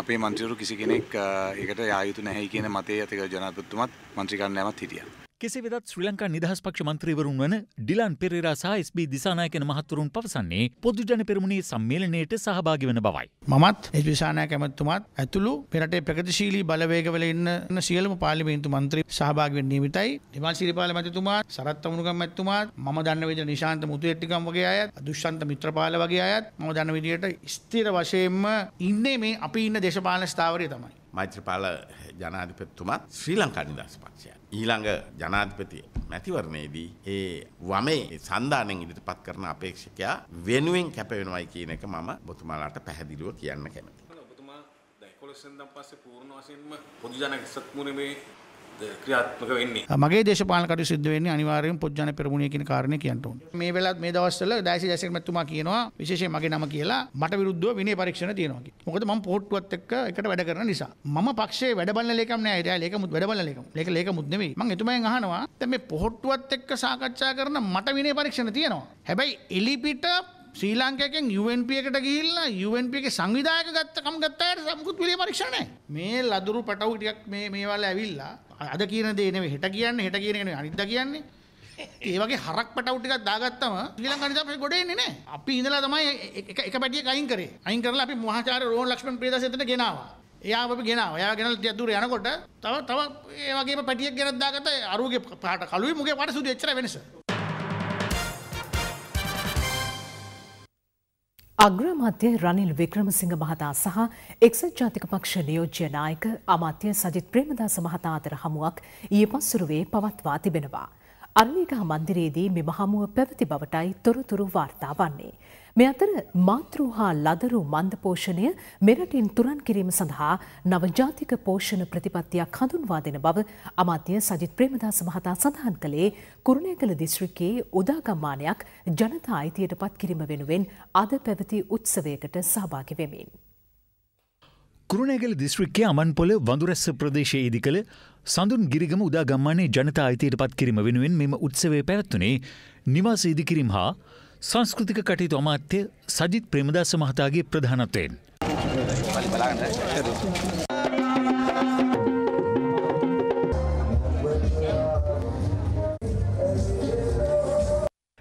අපේ මන්ත්‍රීවරු කිසි කෙනෙක් ඒකට යා යුතු නැහැ කියන මතයේ අතිග ජනාධිපතිතුමත් මන්ත්‍රී කණ්ඩායමත් හිටියා. කෙසේ වෙතත් ශ්‍රී ලංකා නිදහස් පක්ෂ මන්ත්‍රීවරුන් වන ඩිලන් පෙරේරා සහ එස්.බී. දිසානායකන මහත්වරුන් පවසන්නේ පොදු ජන පෙරමුණේ සම්මේලනයට සහභාගී වන බවයි. මමත් එස් විසානායක ඇමතුමාත් ඇතුළු පෙරටේ ප්‍රගතිශීලී බලවේගවල ඉන්න සියලුම පාර්ලිමේන්තු මන්ත්‍රී සහභාගී වෙන්න නියමිතයි. නිමල් සිරිපාල මැතිතුමාත් සරත් තමුණුගම් මැතිතුමාත් මම දන්න විදිහට නිශාන්ත මුතුහෙට්ටිගම් වගේ අයත් දුෂ්යන්ත මිත්‍රපාල වගේ අයත් මම දන්න විදිහට ස්ථිර වශයෙන්ම ඉන්නේ මේ අපි ඉන්න දේශපාලන ස්ථාවරය තමයි. මෛත්‍රපාල ජනාධිපතිතුමත් ශ්‍රී ලංකා නිදහස් පක්ෂය. ඊළඟ ජනාධිපති මැතිවරණයේදී ඒ වමේ සන්ධානෙන් ඉදිරිපත් කරන අපේක්ෂකයා වෙනුවෙන් කැපවෙනවයි කියන එක මම ඔබතුමාලාට පැහැදිලිව කියන්න කැමතියි. ඔබතුමා දැන් 11 වෙනිදා පස්සේ පූර්ණ වශයෙන්ම පොදු ජන සත්මුනේ ක්‍රියාත්මක වෙන්නේ. මගේ දේශපාලන කටයුතු සිද්ධ වෙන්නේ අනිවාර්යයෙන් පොජ්ජන පෙරමුණේ කියන කාරණේ කියන්න ඕනේ. මේ වෙලාවත් මේ දවස්වල දායසි ජයසේකර මැතිතුමා කියනවා විශේෂයෙන් මගේ නම කියලා මට විරුද්ධව විනය පරීක්ෂණ තියෙනවා කියලා. මොකද මම පොහොට්ටුවත් එක්ක එකට වැඩ කරන නිසා. මම පක්ෂයේ වැඩ බලන ලේකම් නෑ. ඒතයා ලේකමුත් වැඩ බලන ලේකම්. ලේක ලේකමුත් නෙමෙයි. මම එතුමෙන් අහනවා දැන් මේ පොහොට්ටුවත් එක්ක සාකච්ඡා කරන මට විනය පරීක්ෂණ තියෙනවා. හැබැයි එලිපිට ශ්‍රී ලංකයෙන් UNP එකට ගිහිල්ලා UNP එකේ සංවිධායක ගත්ත කම් ගත්ත අයට සම්මුත් විනය පරීක්ෂණ නැහැ. මේ ලදරු පැටවු ටිකක් මේ මේවල් ඇවිල්ලා අද කියන දේ නෙවෙයි හෙට කියන්නේ හෙට කියන එක නෙවෙයි අනිද්දා කියන්නේ. ඒ වගේ හරක් පැටවු ටිකක් දාගත්තම ශ්‍රී ලංකා නිදහස් ගොඩ එන්නේ නැහැ. අපි ඉඳලා තමයි එක එක පැටියක් අයින් කරේ. අයින් කරලා අපි මහාචාර්ය රෝහන් ලක්ෂ්මන් ප්‍රියදාස එතන ගෙනාවා. එයා අපි ගෙනාවා. එයා ගෙනල්ලා ටිකක් දුර යනකොට තව තව ඒ වගේම පැටියක් ගෙනත් දාගත්ත අරුගේ පාට කළුයි මුගේ පාට සුදු එච්චර වෙනස. අග්‍රාමාත්‍ය රනිල් වික්‍රමසිංහ මහතා සහ එක්සත් ජාතික පක්ෂ නියෝජ්‍ය නායක අමාත්‍ය සජිත් ප්‍රේමදාස මහතා අතර හමුවක් ඊයේ පස්වරුවේ පවත්වා තිබෙනවා. අර්ලීගහ මන්දිරයේදී මෙම හමුව පැවති බවටයි තොරතුරු වාර්තා වන්නේ. මේ අතර මාතෘ හා ලදරු මන්ද පෝෂණය මෙරටින් තුරන් කිරීම සඳහා නවජාතික පෝෂණ ප්‍රතිපත්තියක් හඳුන්වා දෙන බව අමාත්‍ය සජිත් ප්‍රේමදාස මහතා සඳහන් කළේ කුරුණෑගල දිස්ත්‍රික්කයේ උදාගම්මානයක් ජනතා අයිතියට පත් කිරීම වෙනුවෙන් අද පැවති උත්සවයකට සහභාගි වෙමින්. කුරුණෑගල දිස්ත්‍රික්කය අමන්පොල වඳුරැස්ස ප්‍රදේශයේ ඉදි කළ සඳුන් ගිරිගම උදා ගම්මානයේ ජනතා අයිතියට පත් කිරීම වෙනුවෙන් මෙම උත්සවය පැවැත්වනේ නිවාස ඉදිකිරීම හා සංස්කෘතික කටයුතු අමාත්‍ය සජිත් ප්‍රේමදාස මහතාගේ ප්‍රධානත්වයෙන්.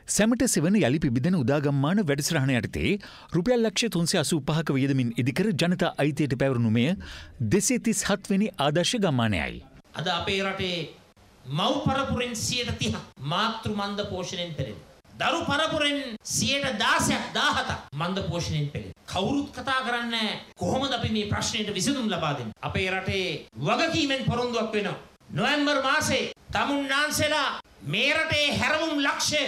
සැමට සෙවන යළි පිබිදෙන උදාගම්මාන වැඩසරහණ යටතේ රුපියල් ලක්ෂ තුන්සේ අසූ පහක වියදමින් ඉදිකර ජනතා අයිතියට පැවරුණුමය දෙසේ තිස් හත්වනි ආදර්ශ ගම්මානයයි. අද අපේ රටේ මව් පරපුරෙන් සියයට තිහ මාතෘ මන්ද පෝෂණයෙන් පෙරෙන. දරු පරපුරෙන් සියයට දාසයක් දාහතක් මන්ද පෝෂණයෙන් පෙළේ. කවුරුත් කතා කරන්න කොහොමද අපි මේ ප්‍රශ්නයට විසඳුම් ලබා දෙන්නේ. අපේ රටේ වගකීමෙන් පොරොන්දුවක් වෙනවා. නොවැම්බර් මාසේ තමුන්නාන්සෙලා මේ රටේ හැරවුම් ලක්ෂය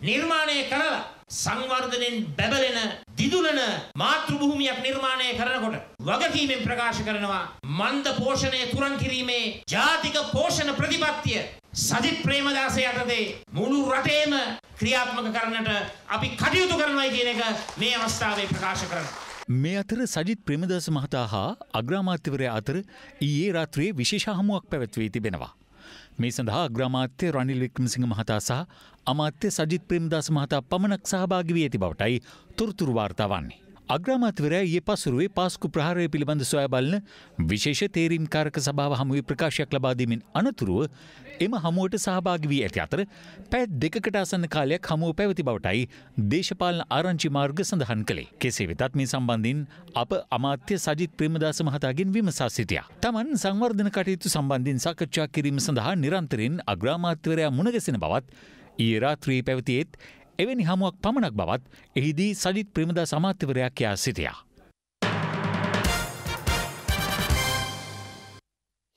නිර්මාණය කරලා සංවර්ධනෙන් බැබලෙන දිදුලන මාතෘ භූමියක් නිර්මාණය කරනකොට වගකීමෙන් ප්‍රකාශ කරනවා මන්ද පෝෂණය තුරන් කිරීමේ ජාතික පෝෂණ ප්‍රතිපත්තිය සජිත් ප්‍රේමදාස යටතේ මුළු රටේම ක්‍රියාත්මක කරන්නට අපි කටයුතු කරනවයි කියන එක මේ අවස්ථාවේ ප්‍රකාශ කරනවා. මේ අතර සජිත් ප්‍රේමදාස මහතා හා අග්‍රාමාත්‍යවරයා අතර ඊයේ රාත්‍රයේ විශේෂ හමුවක් පැවැත්වී තිබෙනවා. මේ සඳහා අග්‍රාමාත්‍ය රනිල් වික්‍රමසිංහ මහතා සහ අමාත්‍ය සජිත් ප්‍රේමදාස මහතා පමණක් සහභාගී වී ඇති බවටයි තොරතුරු වාර්තා වන්නේ. අග්‍රාමාත්‍යවරයා ඊයේ පසුරුවේ පාස්කු ප්‍රහාරය පිළිබඳ සොයා බලන විශේෂ තේරීම් කාරක සභාව හමුවේ ප්‍රකාශයක් ලබා දීමෙන් අනතුරුව එම හමුවට සහභාගී වී ඇති අතර පැත් දෙකකට ආසන්න කාලයක් හමුව පැවති බවටයි දේශපාලන ආරංචි මාර්ග සඳහන් කළේ. කෙසේ වෙතත් මේ සම්බන්ධින් අප අමාත්‍ය සජිත් ප්‍රේමදාස මහතාගෙන් විමසා සිටියා. තමන් සංවර්ධන කටයුතු සම්බන්ධින් සාකච්ඡා කිරීම සඳහා නිරන්තරයෙන් අග්‍රාමාත්‍යවරයා මුණගැසෙන බවත් ඊයේ රාත්‍රී පැවතියෙත් එවැනි හමුවක් පමණක් බවත් එහිදී සජිත් ප්‍රේමදාස අමාත්‍යවරයා කියා සිටියා.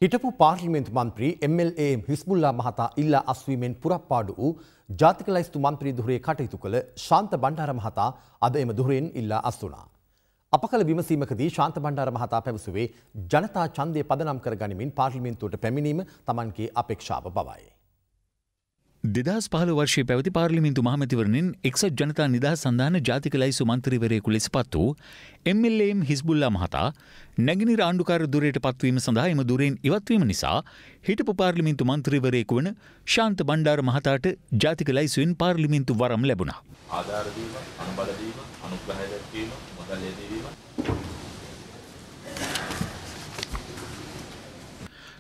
හිටපු පාර්ලිමේන්තු මන්ත්‍රී MLAM හිස්බුල්ලා මහතා ඉල්ලා අස්වීමෙන් පුරප්පාඩු වූ ජාතික ලයිස්තු මන්ත්‍රී දුරේ කටයුතු කළ ශාන්ත බණ්ඩාර මහතා අද එම දුරෙන් ඉල්ලා අස්වුණා. අප කළ විමසීමකදී ශාන්ත බණ්ඩාර මහතා පැවසුවේ ජනතා ඡන්දය පදනම් කර ගනිමින් පාර්ලිමේන්තුවට පැමිණීම තමන්ගේ අපේක්ෂාව බවයි. දෙදස් පහල වර්ෂය පැවති පාර්ලිමින්තු මහමතිවරණින් එක්සත් ජනතා නිදහස් සඳහන ජාතික ලයිසු මන්ත්‍රීවරයෙකු ලෙස පත් වූ එම්ල්ලම් හිස්බුල්ලා මහතා නැගිනි ආණ්ඩුකාර දුරයට පත්වීම සඳහා එම දුරෙන් ඉවත්වීම නිසා හිටපු පාර්ලිමින්තු මන්ත්‍රීවරයෙකු වන ශාන්ත බණ්ඩාර මහතාට ජාතික ලයිසුවෙන් පාර්ලිමින්තු වරම් ලැබුණා. ආධාරදීම අනුබලදීම අනුග්‍රහය දැක්වීම මුදල්යදීම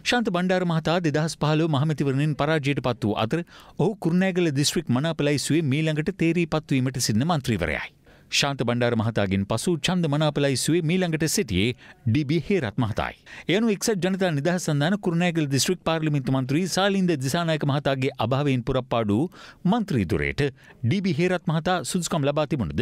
ශාන්ත බණ්ඩාර මහතා දෙදහස් පහලෝ මහමතිවරණින් පරාජයට පත් වූ අතර ඔහු කුරුණෑගල දිස්ත්‍රික් මනාපලයිසුවේ මීළඟට තේරී පත්වීමට සින්න මන්ත්‍රීවරයයි. ශාන්ත බණ්ඩාර මහතාගෙන් පසු චන්ද මනාපලයිසුවේ මීළඟට සිටියේ ඩිබි හේරත් මහතයි. එයනු එක්සත් ජනතා නිදහ සඳන කුරුණෑගල දිස්ත්‍රික් පාර්ලිමින්තු මන්ත්‍රී සාලින්ද දිසානායක මහතාගේ අභාවයෙන් පුරප්පාඩු මන්ත්‍රීදුරයට ඩිබි හේරත් මහතා සුදුස්කම් ලබා තිබුණද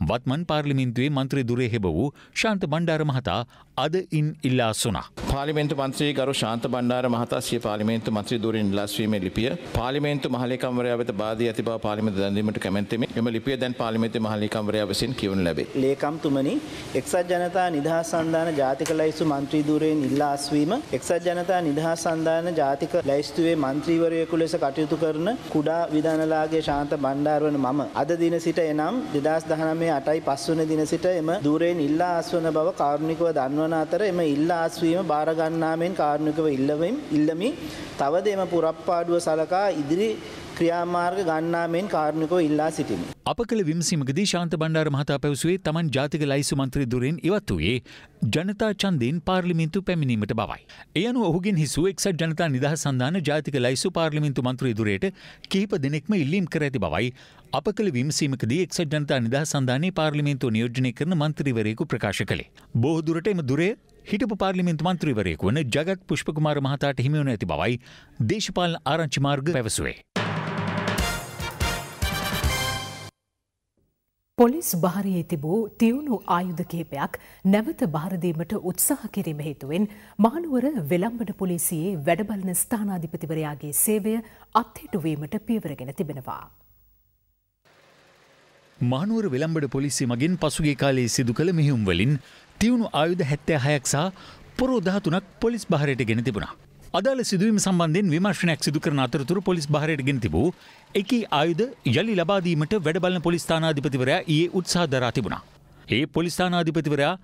වත්මන් පාර්ලිමින්තුවේ මන්ත්‍රී දුරේ හෙබ වූ ශාන්ත බණ්ඩාර මහතා අද ඉන් ඉල්ලා සුනා. පාලිමේන්තු මන්ත්‍රී ගරු ශාන්ත බණ්ඩාර මහතා සිය පාලිමේන්තු මන්ත්‍රී දුරින් ඉල්ලාස්වීමේ ලිපිය පාලිමේන්තු මහලේකම්වරයා වෙත බාදී ඇති බව පාර්ලිමේන්තු දැන්වීමට කැමැත්තෙමි. එම ලිපිය දැන් පාර්ලිමේන්තු මහලේකම්වරයා විසින් කියවනු ලැබේ. ලේකම්තුමනි එක්සත් ජනතා නිදහස් සන්ධාන ජාතික ලයිස්තු මන්ත්‍රී ධූරයෙන් ඉල්ලා අස්වීම එක්සත් ජනතා නිදහස් සන්ධාන ජාතික ලයිස්තුවේ මන්ත්‍රීවරයෙකු ලෙස කටයුතු කරන කුඩා විධානලාගේ ශාන්ත බණ්ඩාර වන මම අද දින සිට එනම් 2019 8යි 5 වන දින සිට එම ධූරයෙන් ඉල්ලා අස්වන බව කාරුණිකව දන්වන අතර එම ඉල්ලා අස්වීම බාර ගන්නාමෙන් කාරුණිකව ඉල්ලවීම ඉල්ලමි තවද එම පුරප්පාඩුව සලකා ඉදිරි ක්‍රියාමාර්ග ගන්නාමෙන් කාරණකව ඉල්ලා සිටිමි. අප කළ විමසීමකදී ශාන්ත බණ්ඩාර මහතා පැවසුවේ තමන් ජාතික ලයිසු මන්ත්‍රී දුරෙන් ඉවත් වූයේ ජනතා ඡන්දයෙන් පාර්ලිමේන්තු පැමිණීමට බවයි. එය අනුව ඔහුගෙන් හිසු එක්සත් ජනතා නිදහස් සන්ධාන ජාතික ලයිසු පාර්ලිමේන්තු මන්ත්‍රී දුරයට කිහිප දෙනෙක්ම ඉල්ලීම් කර ඇති බවයි අප කළ විමසීමකදී එක්සත් ජනතා නිදහස් සන්ධානයේ පාර්ලිමේන්තුව නියෝජනය කරන මන්ත්‍රීවරයෙකු ප්‍රකාශ කළේ. බොහෝ දුරට එම දුරේ හිටපු පාර්ලිමේන්තු මන්ත්‍රීවරයෙකු වන ජගත් පුෂ්පකුමාර මහතාට හිමිවන ඇති බවයි දේශපාලන ආරංචි මාර්ග පැවසුවේ. පොලිස් භාරයේ තිබූ තියුණු ආයුධ කිහිපයක් නැවත භාරදීමට උත්සාහ කිරීම හේතුවෙන් මහනුවර වෙළම්බඩ පොලිසියේ වැඩබලන ස්ථානාධිපතිවරයාගේ සේවය අත්හිටුවීමට පියවරගෙන තිබෙනවා. මහනුවර වෙළම්බඩ පොලිසි මගින් පසුගේ කාලයේ සිදු කළ මෙහිුම් වලින් තියුණු ආයුධ හැත්තෑ හයක් සහ පොරෝ දහතුනක් පොලිස් භාරයට ගෙන තිබුණා. අදාළ සිදුවීම සම්බන්ධයෙන් විමර්ශනයක් සිදු කරන අතරතුර පොලිස් භාරයට ගෙන තිබූ එකී ආයුධ යළි ලබාදීමට වැඩබලන පොලිස් ස්ථානාධිපතිවරයා ඊයේ උත්සාහ දරා තිබුණා. ඒ පොලිස් ස්ථානාධිපතිවරයා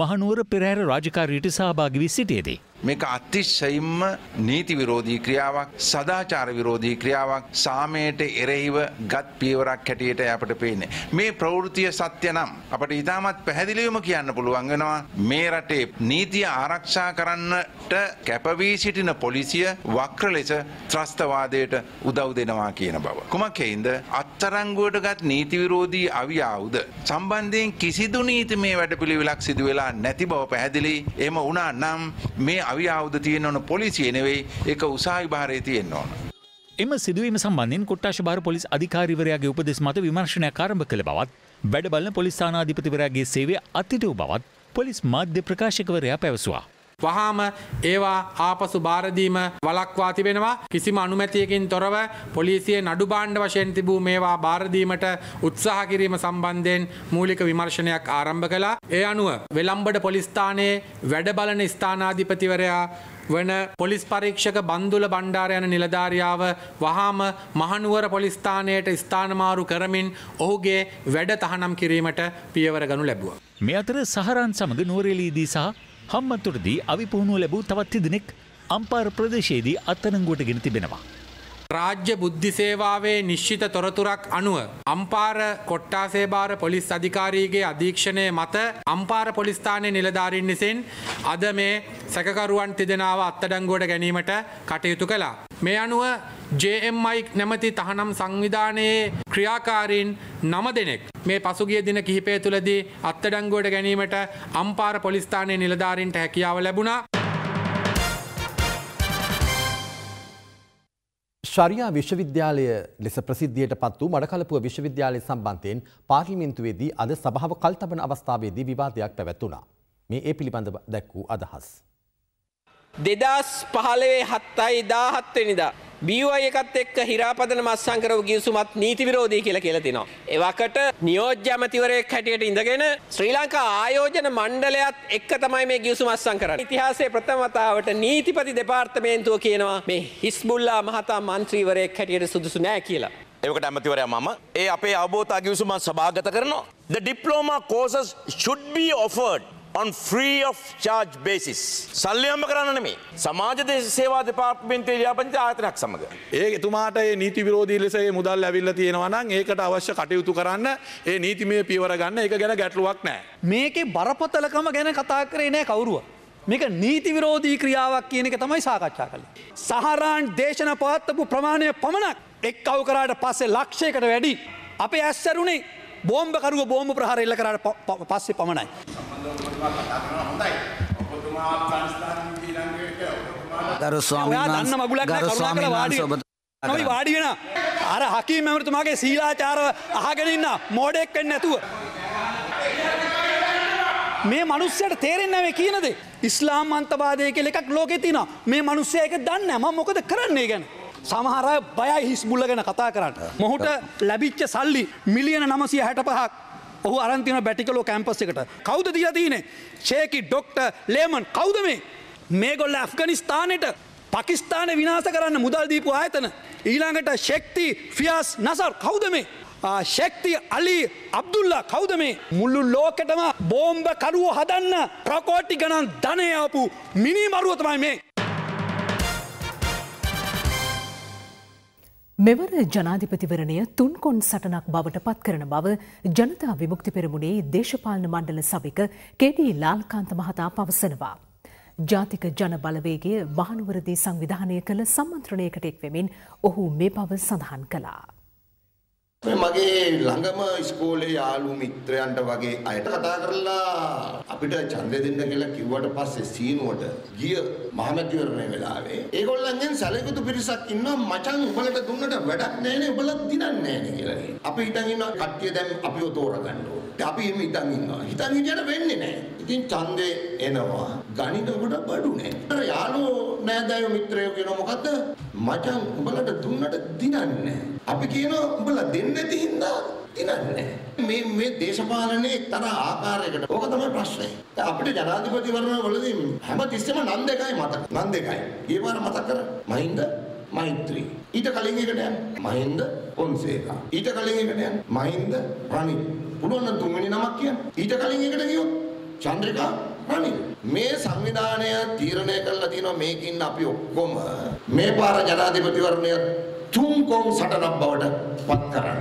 මහනුවර පෙරහැර රාජකාරියට සහභාගී වී සිටියේදී මේක අතිශයින්ම නීති විරෝධී ක්‍රියාවක් සදාචාර විරෝධී ක්‍රියාවක් සාමයට එරෙහිව ගත් පියවරක් හැටියට අපට පේන්නේ. මේ ප්‍රවෘතිය සත්‍ය නම් අපට ඉතාමත් පැහැදිලිවම කියන්න පුළුවන් වෙනවා මේ රටේ නීතිය ආරක්ෂා කරන්නට කැපවී සිටින පොලිසිය වක්‍ර ලෙස ත්‍රස්තවාදයට උදව් දෙනවා කියන බව. කුමක් හේන්ද අත්තරංගුවට ගත් නීති විරෝධී අවියාවුද සම්බන්ධයෙන් කිසිදු නීති මේ වැඩපිළිවෙලක් සිදු වෙලා නැති බව පැහැදිලි එම වුණා නම් මේ අවියාවුද තියෙන ඕන පොලිසිය නෙවෙයි ඒක උසාවි භාරයේ තියෙන්න ඕන. එම සිදුවීම සම්බන්ධයෙන් කොට්ටාශ භාර පොලිස් අධිකාරිවරයාගේ උපදෙස් මත විමර්ශනයක් ආරම්භ කළ බවත් වැඩ බලන පොලිස් ස්ථානාධිපතිවරයාගේ සේවය අත්හිටු බවත් පොලිස් මාධ්‍ය ප්‍රකාශකවරයා පැවසුවා. වහාම ඒවා ආපසු භාරදීම වලක්වා තිබෙනවා කිසිම අනුමැතියකින් තොරව පොලිසිය නඩු භාණ්ඩ වශයෙන් තිබූ මේවා භාරදීමට උත්සාහ කිරීම සම්බන්ධයෙන් මූලික විමර්ශනයක් ආරම්භ කළා. ඒ අනුව වෙළම්බඩ පොලිස් ස්ථානයේ වැඩ බලන ස්ථානාධිපතිවරයා වන පොලිස් පරීක්ෂක බන්දුල බණ්ඩාර යන නිලධාරියාව වහාම මහනුවර පොලිස්ථානයට ස්ථානමාරු කරමින් ඔහුගේ වැඩ තහනම් කිරීමට පියවර ගනු ලැබුව. මේ අතර සහරන් සමග නුවරේලීදී සහ හම්මන්තොටදී අවිපුහුණුව ලැබූ තවත් තිදෙනෙක් අම්පාර ප්‍රදේශයේදී අත්අඩංගුවට ගෙන තිබෙනවා. රාජ්‍ය බුද්ධි සේවාවේ නිශ්චිත තොරතුරක් අනුව අම්පාර කොට්ටාසේභාර පොලිස් අධිකාරීගේ අධීක්ෂණය මත අම්පාර පොලිස්ථානය නිලධාරින් විසින් අද මේ සැකකරුවන් තිදෙනාව අත්තඩංගුවට ගැනීමට කටයුතු කළා. මේ අනුව JMI නැමති තහනම් සංවිධානයේ ක්‍රියාකාරීන් නම දෙනෙක් මේ පසුගිය දින කිහිපය තුළදී අත්තඩංගුවට ගැනීමට අම්පාර පොලිස්ථානය නිලධාරින්ට හැකියාව ලැබුණා. ශරියා විශ්වවිද්‍යාලය ලෙස ප්‍රසිද්ධියට පත් වූ මඩකලපුව විශ්වවිද්‍යාලය සම්බන්ධයෙන් පාර්ලිමේන්තුවේදී අද සභාව කල්තබන අවස්ථාවේදී විවාදයක් පැවැත්වුණා. මේ ඒ පිළිබඳව දැක් වූ අදහස්. දෙදස් පහළවේ හත්තයි දාහත්වනිදා. බියවයි එකත් එක්ක හිරාපදන මස්සංකරව ගියසුමත් නීති විරෝධී කියලා කියලා තිනවා. එවකට නියෝජ්‍ය ඇමතිවරයෙක් හැටියට ඉඳගෙන ශ්‍රී ලංකා ආයෝජන මණ්ඩලයත් එක්ක තමයි මේ ගියසුම අස්සං කරන්නේ. ඉතිහාසයේ ප්‍රථම වතාවට නීතිපති දෙපාර්තමේන්තුව කියනවා මේ හිස්බුල්ලා මහතා මන්ත්‍රීවරයෙක් හැටියට සුදුසු නෑ කියලා. ඒකට ඇමතිවරයා මම ඒ අපේ අවබෝධතා ගිවිසුම සභාගත කරනවා. The diploma courses should be offered on free of charge basis. සල්ලියම්ම කරන්න නෙමේ. සමාජ දේශ සේවා දෙපාර්තමේන්තුවේ ලියාපදිංචි ආයතනයක් සමග. ඒ එතුමාට ඒ නීති විරෝධී ලෙස ඒ මුදල් ඇවිල්ලා තියෙනවා නම් ඒකට අවශ්‍ය කටයුතු කරන්න ඒ නීතිමය පියවර ගන්න ඒක ගැන ගැටලුවක් නැහැ. මේකේ බරපතලකම ගැන කතා කරේ නෑ කවුරුව. මේක නීති විරෝධී ක්‍රියාවක් කියන එක තමයි සාකච්ඡා කළේ. සහරාන් දේශන පවත්වපු ප්‍රමාණය පමණක් එක් අවු කරාට පස්සේ ලක්ෂයකට වැඩි. අපේ ඇස්සරුණේ බෝම්භකරුව බෝම්භ ප්‍රහාර එල්ල කරාට පස්සේ පමණයි. වහන්සේ ඔබ නොයි වාඩිගෙන අර හකී මැමරතුමාගේ සීලාචාර අහගෙන ඉන්න. මෝඩෙක් වෙන්න නැතුව. මේ මනුස්සයට තේරෙන්නේ නැහැ කියනද. ඉස්ලාම් අන්තවාදය කියලා එකක් ලෝකේ තියෙනවා. මේ මිනිස්සයා ඒක දන්නේ මම මොකද කරන්නේ ගැන සමහර බයයි හිස්බුල්ල ගැන කතා කරන්න. මොහුට ලැබිච්ච සල්ලි මිලියන 965ක් ඔහු අරන් තියෙන බැටිකලෝ කැම්පස් එකට. කවුද දීලා තියෙන්නේ? ෂේකි ඩොක්ටර් ලේමන් කවුද මේ? මේගොල්ල ඇෆ්ගනිස්ථානෙට පකිස්ථාන විනාස කරන්න මුදල් දීපු ආයතන. ඊළඟට ශෙක්ති ෆියස් නසර් කවුද මේ? ශෙක්ති අලි අබ්දුල්ලා කවුද මේ? මුල්ලු ලෝකෙටම බෝම්බ කරුවෝ හදන්න ප්‍රකෝට්ටි ගණන් ධනයාපු මිනිමරුව තමයි මේ මෙවර ජනාධිපතිවරණය තුන්කොන් සටනක් බවට පත් කරන බව ජනතා විමුක්ති පෙරමුණේ දේශපාලන මණ්ඩල සභික කෙඩී ලාල්කාන්ත මහතා පවසනවා. ජාතික ජන බලවේගය මහනුවරදී සංවිධානය කළ සම්මන්ත්‍රණයකට එක්වෙමින් ඔහු මේ බව සඳහන් කළා. මගේ ළඟම ඉස්කෝලේ යාළු මිත්‍රයන්ට වගේ අයට කතා කරලා අපිට ඡන්දය දෙන්න කියලා කිව්වට පස්සේ සීනුවට ගිය මහමැතිවරණය වෙලාවේ ඒගොල්ලන්ගෙන් සැලකුතු පිරිසක් ඉන්නවා මචං උඹලට දුන්නට වැඩක් නැහැනේ උඹලත් දිනන්නේ නැහැනේ කියලා. අපි හිතන් ඉන්නවා කට්ටිය දැන් අපිව තෝරගන්න ඕනේ. අපි එහෙම හිතන් ඉන්නවා. හිතන් හිටියට වෙන්නේ නැහැ. ඉතින් ඡන්දේ එනවා. ගණිතකට බඩු නැහැ. අර යාළුවෝ නෑදෑයෝ මිත්‍රයෝ කියනවා මොකද්ද? මචං උඹලට දුන්නට දිනන්නේ නැහැ. අපි කියනවා උඹලා දෙන්නේ නැති හින්දා දිනන්නේ මේ මේ දේශපාලනයේ එක්තරා ආකාරයකට ඕක තමයි ප්‍රශ්නේ. දැන් අපිට ජනාධිපතිවරණ වලදී හැම තිස්සෙම නම් දෙකයි මතක. නම් දෙකයි. ඊ පාර මතක් කර මහින්ද මෛත්‍රී. ඊට කලින් එකට යන්න මහින්ද පොන්සේකා. ඊට කලින් එකට යන්න මහින්ද රනිල්. පුළුවන් නම් තුන්වෙනි නමක් කියන්න. ඊට කලින් එකට ගියොත් චන්ද්‍රිකා රනිල්. මේ සංවිධානය තීරණය කළා තියෙනවා මේකින් අපි ඔක්කොම මේ පාර ජනාධිපතිවරණය තුන්කොන් සටනක් බවට පත් කරන්න.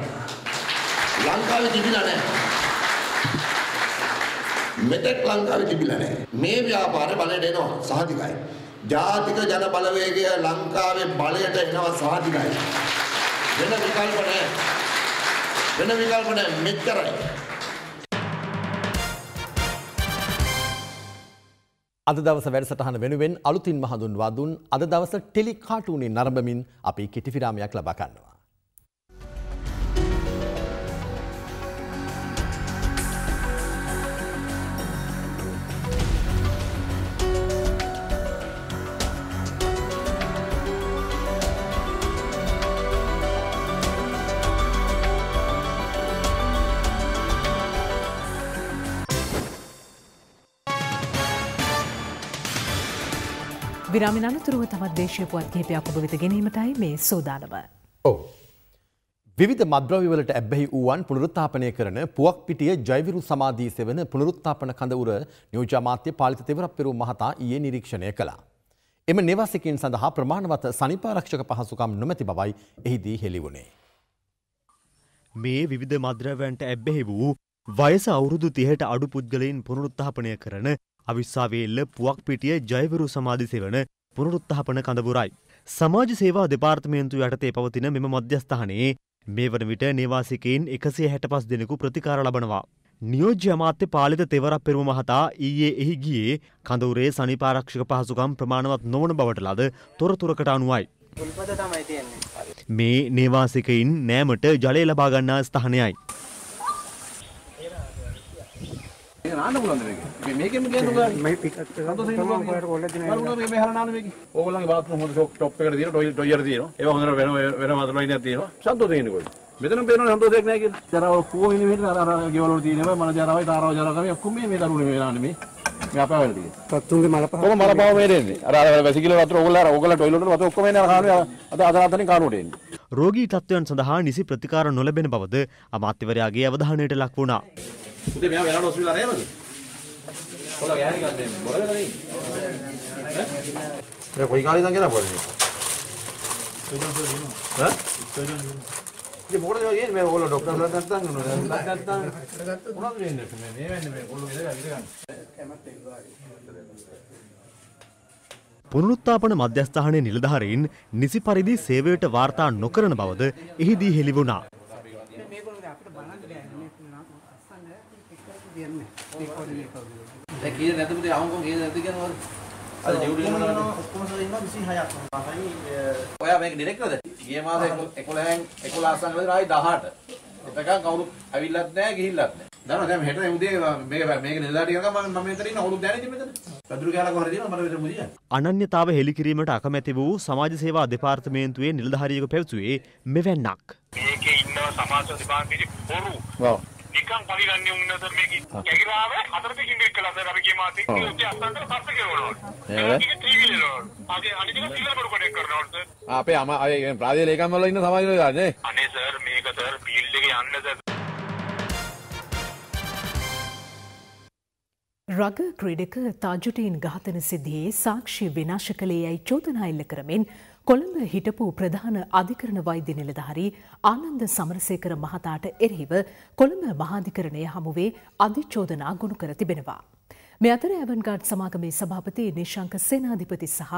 ලංකාවේ තිබිලා නැහැ. මෙතෙක් ලංකාවේ තිබිලා නැහැ. මේ ව්‍යාපාරේ බලයට එනවා සහතිකයි. ජාතික ජන බලවේගය ලංකාවේ බලයට එනවා සහතිකයි. වෙන විකල්ප නැහැ. වෙන විකල්ප නැහැ මෙච්චරයි. අද දවස වැඩසටහන වෙනුවෙන් අලුතින් මහඳුන්වා දුන් අද දවස ටෙලි කාටූනින් නරඹමින් අපි කිටිෆිරාමයක් ලබා ගන්නවා. විරාමින් අනතුරුව තවත් දේශීය පුවත් කිහිපයක් ඔබ වෙත ගෙනීමටයි මේ සූදානම. ඔව්. විවිධ මද්‍රව්‍යවලට ඇබ්බැහි වූවන් පුනරුත්ථාපනය කරන පුවක් පිටිය ජයවිරු සමාධී සෙවන පුනරුත්ථාපන කඳවුර නියෝජ්‍ය අමාත්‍ය පාලිත තෙවරක් පෙරූ මහතා ඊයේ නිරීක්ෂණය කළා. එම නිවාසිකයින් සඳහා ප්‍රමාණවත් සනිපාරක්ෂක පහසුකම් නොමැති බවයි එහිදී හෙළි වුණේ. මේ විවිධ මද්‍රව්‍යන්ට ඇබ්බැහි වූ වයස අවුරුදු තිහට අඩු පුද්ගලයින් පුනරුත්ථාපනය කරන අවිස්සාවේල්ල පුවක් පිටිය ජයවරු සමාධි සෙවන පුනරුත්ථාපන කඳවුරයි. සමාජ සේවා දෙපාර්තමේන්තු යටතේ පවතින මෙම මධ්‍යස්ථානයේ මේ වන විට නිවාසිකයින් එකසේ හැට පස් දෙනෙකු ප්‍රතිකාර ලබනවා. නියෝජ්‍ය අමාත්‍ය පාලිත තෙවරක් පෙරුම මහතා ඊයේ එහි ගියේ කඳවුරේ සනිපාරක්ෂක පහසුකම් ප්‍රමාණවත් නොවන බවට ලද තොරතුරකට අනුවයි. මේ නේවාසිකයින් නෑමට ජලය ලබා ගන්නා ස්ථානයයි. නාන්න පුළුවන්ද මේක? මේකෙම ගේන්න පුළුවන්. මේ පිටත් එක. මේ හැර නාන්න මේක. ඕගොල්ලන්ගේ බාත්රූම් හොඳ ටොප් එකට තියෙනවා, ටොයිලට් ටොයිලට් තියෙනවා. ඒවා හොඳට වෙන වෙන ලයිනක් තියෙනවා. සන්තෝෂයෙන් ඉන්නේ කොහෙද? මෙතන පේනවා සන්තෝෂයක් නැහැ කියලා. ජරාව ඔක්කොම ඉන්නේ මෙහෙට අර අර ගෙවල් වල තියෙනවා. මන ජරාවයි තාරාව ජරාව ඔක්කොම මේ මේ දරුවනේ මේ නාන්නේ මේ. මේ අපේ වෙල තියෙන්නේ. සත්තුන්ගේ මලපහ. ඔක මලපහ මේ දෙන්නේ. අර අර වැසිකිලි වතුර ඕගොල්ලෝ අර ඕගොල්ලෝ ටොයිලට් වල වතුර ඔක්කොම එන්නේ අර කානුවේ අද අද රාත්‍රියේ කානුවට එන්නේ. රෝගී තත්ත්වයන් සඳහා නිසි ප්‍රතිකාර නොලැබෙන බවද අමාත්‍යවරයාගේ අවධානයට ලක් වුණා. උදේ මෙයා වෙනවට හොස්පිටල් ආරේමද? කොල්ල ගෑණි ගන්න මොකද නේ? ඈ? කොයි කාලේ ඉඳන් ගෙනා පොරේ? ඈ? ඉතින් මොකටද මේ කියන්නේ මේ ඕගොල්ලෝ ડોක්ටර් ලා නැත්තම් නැත්තම් මොනවද වෙන්නේ මේ මේ වෙන්නේ මේ ඕගොල්ලෝ ඉඳලා ඉඳලා පුනරුත්ථාපන මධ්‍යස්ථානයේ නිලධාරීන් නිසි පරිදි සේවයට වාර්තා නොකරන බවද එහිදී හෙළි වුණා. දැන් කීයද නැද්ද පුතේ අහුම්කම් කීයද නැද්ද කියනවද? අද ඩියුටි එනවා ඔක්කොම ඉන්නවා 26ක්. ඔයා මේක ඩිරෙක්ටර්ද? ගිය මාසේ 11න් 11 අස්සන් වල ආයි 18. එතකන් කවුරු ඇවිල්ලත් නැහැ ගිහිල්ලත් නැහැ. දන්නවා දැන් හෙට උදේ මේක මේක නිලධාරි යනකම් මම මම මෙතන ඉන්න අවුරුදු දැනෙ ඉතින් මෙතන. පැදුරු කාලා කොහරි දිනවා මට මෙතන මුදියා. අනන්‍යතාව හෙළි කිරීමට අකමැති වූ සමාජ සේවා දෙපාර්තමේන්තුවේ නිලධාරියෙකු පැවසුවේ මෙවැන්නක්. මේකේ ඉන්නවා සමාජ දෙපාර්තමේන්තුවේ පොරු. නිකන් පරිගන්නේ උන්නත මේක කැගිරාව හතර දෙකින් දෙක කළා සර් අපි ගිය මාසේ. ඉතින් අස්සන්තර පස්ස කෙරවනවා. නේද? ඒක ටීවී වල. ආගේ අනිත් එක සිල්ලා බරු කොටෙක් කරනවා සර්. අපේ අම අය ප්‍රාදේශීය ලේකම් වල ඉන්න සමාජ වල නේ. අනේ සර් මේක සර් ෆීල්ඩ් එකේ යන්න සර්. රග ක්‍රීඩක තාජුටීන් ඝාතන සිද්ධියේ සාක්ෂි විනාශ කළේ යයි චෝදනා එල්ල කරමින් කොළඹ හිටපු ප්‍රධාන අධිකරණ වෛද්‍ය නිලධාරී ආනන්ද සමරසේකර මහතාට එරෙහිව කොළඹ මහාධිකරණය හමුවේ අධිචෝදනා ගොනු කර තිබෙනවා. මේ අතර ඇවන්ගාඩ් සමාගමේ සභාපති නිශංක සේනාධිපති සහ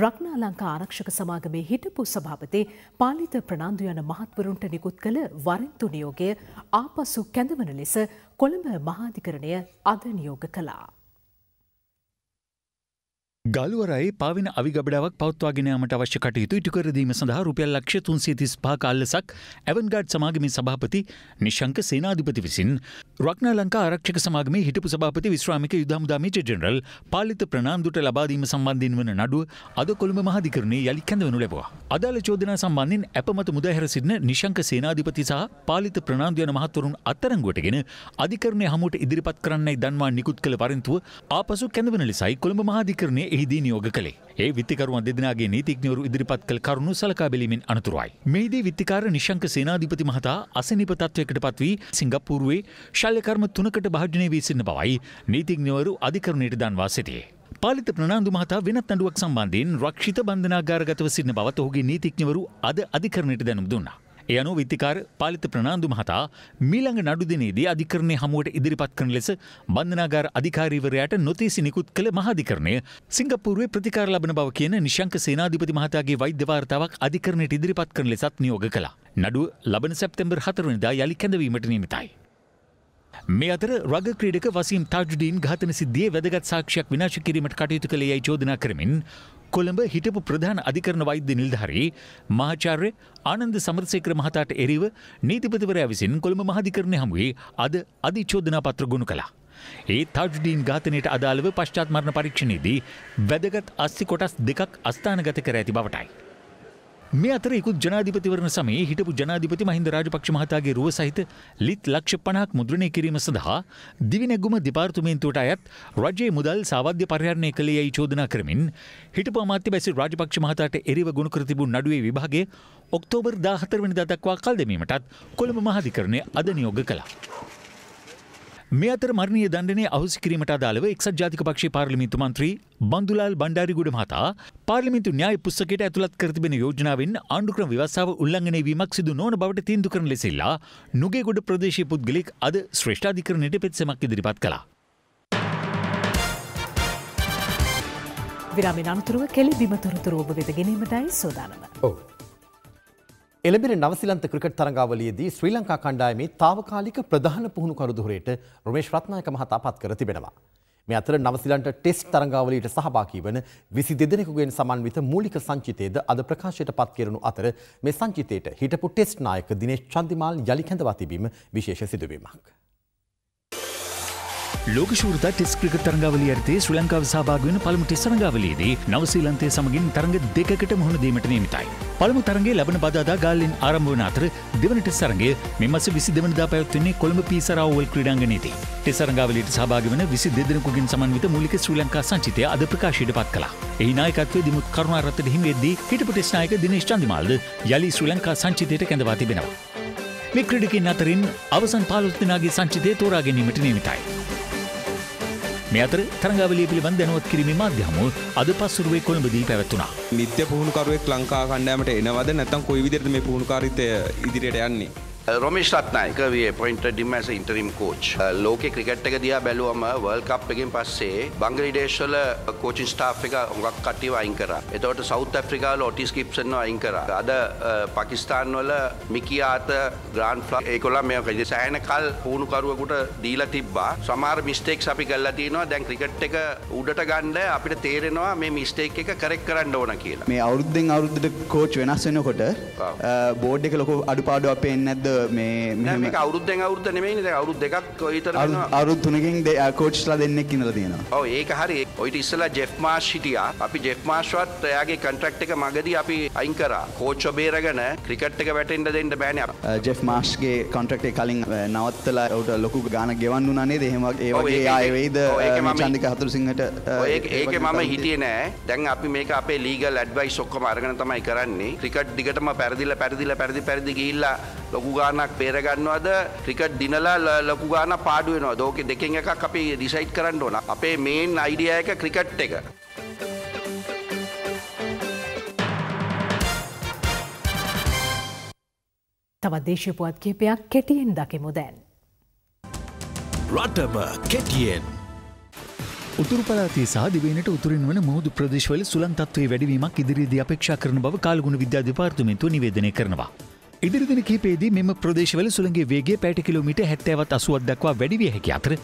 රක්නා ලංකා ආරක්ෂක සමාගමේ හිටපු සභාපති පාලිත ප්‍රනාන්දු යන මහත්වරුන්ට නිකුත් කළ වරෙන්තු නියෝගය ආපසු කැඳවන ලෙස කොළඹ මහාධිකරණය අද නියෝග කළා. ගල්වරයි පාවෙන අවිගබඩාවක් පවත්වාගෙනයාමට අවශ්‍ය කටයුතු ඉටුකරදීම සඳහා රුපියල් ලක්ෂ තුන්සේ තිස් පාකාල්ලසක් ඇවන්ගාඩ් සමාගමේ සභාපති නිශංක සේනාධිපති විසින් රක්න ලංකා ආරක්ෂක සමාගමේ හිටපු සභාපති විශ්‍රාමික යුදමුදාමේච ජෙනරල් පාලිත ප්‍රනාන්දුට ලබාදීම සම්බන්ධීන් වන නඩුව අද කොළඹ මහධිකරණේ යළි කැඳවනු ලැබවා. අදාළ චෝදනා සම්බන්ධින් ඇපමත මුදහැර සිටින නිශංක සේනාධිපති සහ පාලිත ප්‍රනාන්දු යන මහත්වරුන් අත්තරංගුවටගෙන අධිකරණය හමුවට ඉදිරිපත් කරන්නයි දන්වා නිකුත් කළ පරින්තුව ආපසු කැඳවන ලෙසයි කොළඹ මහධිකරණය එහිදී නියෝග කළේ. ඒ විත්තිකරුවන් දෙදෙනගේ නීතිඥවරු ඉදිරිපත් කළ කරුණු සලකා බැලීමෙන් අනතුරුවයි. මෙහිදී විත්තිකාර නිශංක සේනාධිපති මහතා අසනීප තත්වයකට පත්වී සිංගප්පූරුවේ ශල්‍යකර්ම තුනකට භාජනය වී සිටින බවයි නීතිඥවරු අධිකරණයට දන්වා සිටියේ. පාලිත ප්‍රනාන්දු මහතා වෙනත් නඩුවක් සම්බන්ධයෙන් රක්ෂිත බන්ධනාගාරගතව සිටින බවත් ඔහුගේ නීතිඥවරු අද අධිකරණයට දැනුම් දුන්නා. එය අනු විත්තිකාර පාලිත ප්‍රනාන්දු මහතා මීළඟ නඩු දිනේදී අධිකරණය හමුවට ඉදිරිපත් කරන ලෙස බන්ධනාගාර අධිකාරීවරයාට නොතේසි නිකුත් කළ මහාධිකරණය සිංගප්පූරුවේ ප්‍රතිකාර ලබන බව කියන නිශංක සේනාධිපති මහතාගේ වෛද්‍ය වාර්තාවක් අධිකරණයට ඉදිරිපත් කරන ලෙසත් නියෝග කළා. නඩුව ලබන සැප්තැම්බර් 4 වෙනිදා යලි කැඳවීමට නියමිතයි. මේ අතර රග ක්‍රීඩක වසීම් තාජුඩීන් ඝාතන සිද්ධියේ වැදගත් සාක්ෂියක් විනාශ කිරීමට කටයුතු කළේ යයි චෝදනා කරමින් කොළඹ හිටපු ප්‍රධාන අධිකරණ වෛද්‍ය නිලධාරී මහාචාර්ය ආනන්ද සමරසේකර මහතාට එරෙහිව නීතිපතිවරයා විසින් කොළඹ මහාධිකරණය හමුවේ අද අධිචෝදනා පත්‍ර ගොනු කළා. ඒ තාජුඩීන් ඝාතනයට අදාළව පශ්චාත් මරණ පරීක්ෂණයේදී වැදගත් අස්සි කොටස් දෙකක් අස්ථානගත කර ඇති බවටයි. මේ අතර ඉකුත් ජනාධිපතිවරණ සමයේ හිටපු ජනාධිපති මහින්ද රාජපක්ෂ මහතාගේ රුව සහිත ලිත් ලක්ෂ පණක් මුද්‍රණය කිරීම සඳහා දිවිනැගුම දෙපාර්තුමේන්තුවට අයත් රජයේ මුදල් සාවධ්‍ය පරිහරණය කළේ යයි චෝදනා කරමින් හිටපු අමාත්‍ය බැසි රාජපක්ෂ මහතාට එරිව ගුණ කර තිබූ නඩුවේ විභාගය ඔක්තෝබර් 14 වෙනිදා දක්වා කල් දැමීමටත් කොළඹ මහාධිකරණය අද නියෝග කළා. මේ අතර මරණීය දණ්ඩනය අහුසි කිරීමට අදාළව එක්සත් ජාතික පක්ෂයේ පාර්ලිමේන්තු මන්ත්‍රී බන්දුලාල් බණ්ඩාරිගුඩ මහතා පාර්ලිමේන්තු න්‍යාය පුස්තකයට ඇතුළත් කර තිබෙන යෝජනාවෙන් ආණ්ඩුක්‍රම ව්‍යවස්ථාව උල්ලංඝනය වීමක් සිදු නොවන බවට තීන්දුව කරන ලෙස ඉල්ලා නුගේගොඩ ප්‍රදේශීය පුද්ගලෙක් අද ශ්‍රේෂ්ඨාධිකරණයට පෙත්සමක් ඉදිරිපත් කළා. විරාමෙන් අනතුරුව කෙලි බිමතොරතුරු ඔබ වෙත ගෙනීමටයි සූදානම. ඔව්. එළඹෙන නවසිලන්ත ක්‍රිකට් තරඟාවලියේදී ශ්‍රී ලංකා කණ්ඩායමේ තාවකාලික ප්‍රධාන පුහුණුකරු දුරේට රොමේෂ් රත්නායක මහතා පත් කර තිබෙනවා. මේ අතර නවසිලන්ත ටෙස්ට් තරඟාවලියට සහභාගී වන විසි දෙදෙනෙකුගෙන් සමන්විත මූලික සංචිතයද අද ප්‍රකාශයට පත් කෙරනු අතර මේ සංචිතයට හිටපු ටෙස්ට් නායක දිනේශ් චන්දිමාල් යළි කැඳවා තිබීම විශේෂ සිදුවීමක්. ලෝකශූරතා ටෙස් ක්‍රිකට් තරඟාවලිය යටතේ ශ්‍රී ලංකාව සහභාගී වන පළමු ටෙස් තරඟාවලියේදී නවසීලන්තය සමගින් තරඟ දෙකකට මුහුණ දීමට නියමිතයි. පළමු තරඟයේ ලබන බදාදා ගාල්ලෙන් ආරම්භ වන අතර දෙවන ටෙස් තරඟය මේ මාස 22 වෙනිදා පැවැත්වෙන්නේ කොළඹ පීසරා ඕවල් ක්‍රීඩාංගණයේදී. ටෙස් තරඟාවලියට සහභාගී වන 22 දෙනෙකුගෙන් සමන්විත මූලික ශ්‍රී ලංකා සංචිතය අද ප්‍රකාශයට පත් කළා. එහි නායකත්වයේ දිමුත් කරුණාරත්න හිමිවෙද්දී හිටපු ටෙස් නායක දිනේෂ් චන්දිමාල්ද යලි ශ්‍රී ලංකා සංචිතයට කැඳවා තිබෙනවා. මේ ක්‍රීඩකින් අතරින් අවසන් 15 දෙනාගේ සංචිතය තෝරා ගැනීමට නියමිතයි. මේ අතර තරඟාවලිය පිළිබඳ දැනුවත් කිරීමේ මාධ්‍ය හමුව අද පස්වරුවේ කොළඹදී පැවැත්වුණා. නිත්‍ය පුහුණුකරුවෙක් ලංකා කණ්ඩායමට එනවද නැත්නම් කොයි විදිහටද මේ පුහුණුකාරීත්වය ඉදිරියට යන්නේ? Romesh Ratnayake we appointed him as an interim coach. ලෝකේ ක්‍රිකට් එක දිහා බැලුවම වර්ල්ඩ් කප් එකෙන් පස්සේ බංග්ලාදේශ වල කෝචින් ස්ටාෆ් එක හුඟක් කට්ටියව අයින් කරා. එතකොට සවුත් ඇෆ්‍රිකාවල ඔටිස් කිප්සන්ව අයින් කරා. අද පාකිස්තාන් වල මිකියාත ග්‍රාන්ඩ් ෆ්ලා ඒගොල්ලන් මේ කයි සෑහෙන කල් පුහුණුකරුවෙකුට දීලා තිබ්බා. සමහර මිස්ටේක්ස් අපි කරලා තියෙනවා. දැන් ක්‍රිකට් එක උඩට ගන්න අපිට තේරෙනවා මේ මිස්ටේක් එක කරෙක්ට් කරන්න ඕන කියලා. මේ අවුරුද්දෙන් අවුරුද්දට කෝච් වෙනස් වෙනකොට බෝඩ් එක ලොකු අඩුපාඩුවක් පේන්නේ නැද්ද මේ මේක අවුරුද්දෙන් අවුරුද්ද නෙමෙයිනේ දැන් අවුරුදු දෙකක් වෙනවා. අවුරුදු තුනකින් කෝච්ලා දෙන්නෙක් ඉඳලා තියෙනවා. ඔව් ඒක හරි. ඔයිට ඉස්සලා ජෙෆ් මාෂ් හිටියා. අපි ජෙෆ් මාෂ්වත් එයාගේ කොන්ට්‍රැක්ට් එක මගදී අපි අයින් කරා. කෝච්ව බේරගෙන ක්‍රිකට් එක වැටෙන්න දෙන්න බෑනේ ජෙෆ් මාෂ්ගේ කොන්ට්‍රැක්ට් කලින් නවත්තලා උට ලොකු ගාණක් ගෙවන්න උනා නේද? එහෙම ඒ වගේ ආයෙ වෙයිද චන්දික හතුරුසිංහට ඒකේ මම හිටියේ නෑ. දැන් අපි මේක අපේ ලීගල් ඇඩ්වයිස් ඔක්කොම අරගෙන තමයි කරන්නේ. ක්‍රිකට් දිගටම පැරදිලා පැරදිලා පැරදි පැරදි ගිහිල්ලා ලොකු ගානක් බේරගන්නවද ක්‍රිකට් දිනලා ලොකු ගානක් පාඩු වෙනවද ඕකේ දෙකෙන් එකක් අපි ඩිසයිඩ් කරන්න ඕන අපේ මේන් අයිඩියා එක ක්‍රිකට් එක තවත් දේශපුවත් කීපයක් කෙටියෙන් දකිමු දැන්. රටම කෙටියෙන්. උතුරු පලාතේ සහ දිවයිනට උතුරින් වන මුහුදු ප්‍රදේශවල සුළං තත්ත්වයේ වැඩිවීමක් ඉදිරියේදී අපේක්ෂා කරන බව කාලගුණ විද්‍යා දෙපාර්තමේන්තුව නිවේදනය කරනවා. ඉදිරි දින කිහිපයේදී මෙම ප්‍රදේශවල සුළඟේ වේගය පැයට කිලෝමීටර් 70වත් 80ක් දක්වා වැඩි විය හැකි අතර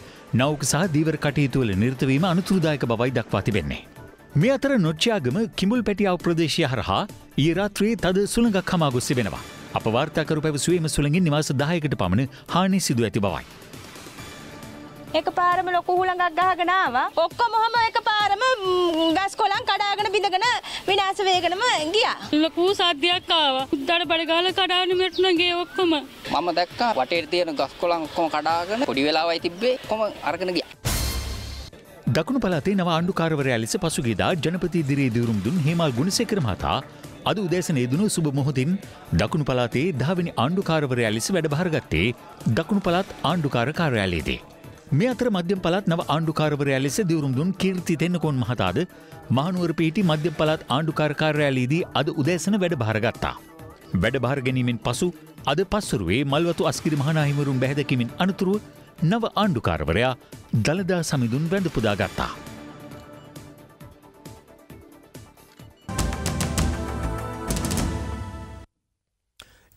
නෞක සහ දීවර කටයුතු වල නිරත වීම අනුතුරුදායක බවයි දක්වා තිබෙන්නේ. මේ අතර නොච්චාගම කිඹුල් පැටියාව ප්‍රදේශය හරහා ඊ රාත්‍රියේ තද සුළඟක් හමා ගොස් තිබෙනවා. අප වාර්තාකරු පැවසුවේ එම සුළඟින් නිවාස 10කට පමණ හානි සිදු ඇති බවයි. එක පාරම ලොකු හුළඟක් ගහගෙන ආවා. ඔක්කොම ඔහම එක පාරම ගස් කොළන් කඩාගෙන බිඳගෙන විනාශ වෙගෙනම ගියා. ලොකු සද්දයක් ආවා. උද්දාට බඩ ගාලා කඩාගෙන මෙටුන ගේ ඔක්කොම. මම දැක්කා වටේට තියෙන ගස් කොළන් ඔක්කොම කඩාගෙන පොඩි වෙලාවයි තිබ්බේ ඔක්කොම අරගෙන ගියා. දකුණු පළාතේ නව ආණ්ඩුකාරවරයා ලෙස පසුගියදා ජනපති ඉදිරියේ දියුරුම් දුන් හේමල් ගුණසේකර මහතා අද උදෑසන යෙදුණු සුබ මොහොතින් දකුණු පළාතේ දහවෙනි ආණ්ඩුකාරවරයා ලෙස වැඩබහර ගත්තේ දකුණු පළාත් ආණ්ඩුකාර කාර්යාලයේදී. මේ අතර මධ්‍යම පළාත් නව ආණ්ඩුකාරවරයා ලෙස දියුරුම් දුන් කීර්ති තෙන්නකෝන් මහතාද මහනුවර පිහිටි මධ්‍යම පළාත් ආණ්ඩුකාර කාර්යාලයේදී අද උදෑසන වැඩබහර ගත්තා. වැඩබහර ගැනීමෙන් පසු අද පස්වරුවේ මල්වතු අස්කිරි මහනාහිමරුන් බැහැදකිමින් අනතුරුව නව ආණ්ඩුකාරවරයා දළදා සමිඳුන් වැඳ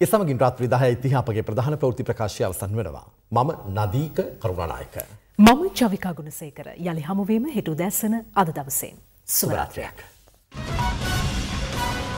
එසමගින් රාත්‍රී දහයයි තිහ අපගේ ප්‍රධාන ප්‍රවෘති ප්‍රකාශය අවසන් වෙනවා. මම නදීක කරුණනායක. මම චවිකා ගුණසේකර යළි හමුවීම හිටු දැස්සන අද දවසෙන්. සුවරාත්‍රයක්. Thank you.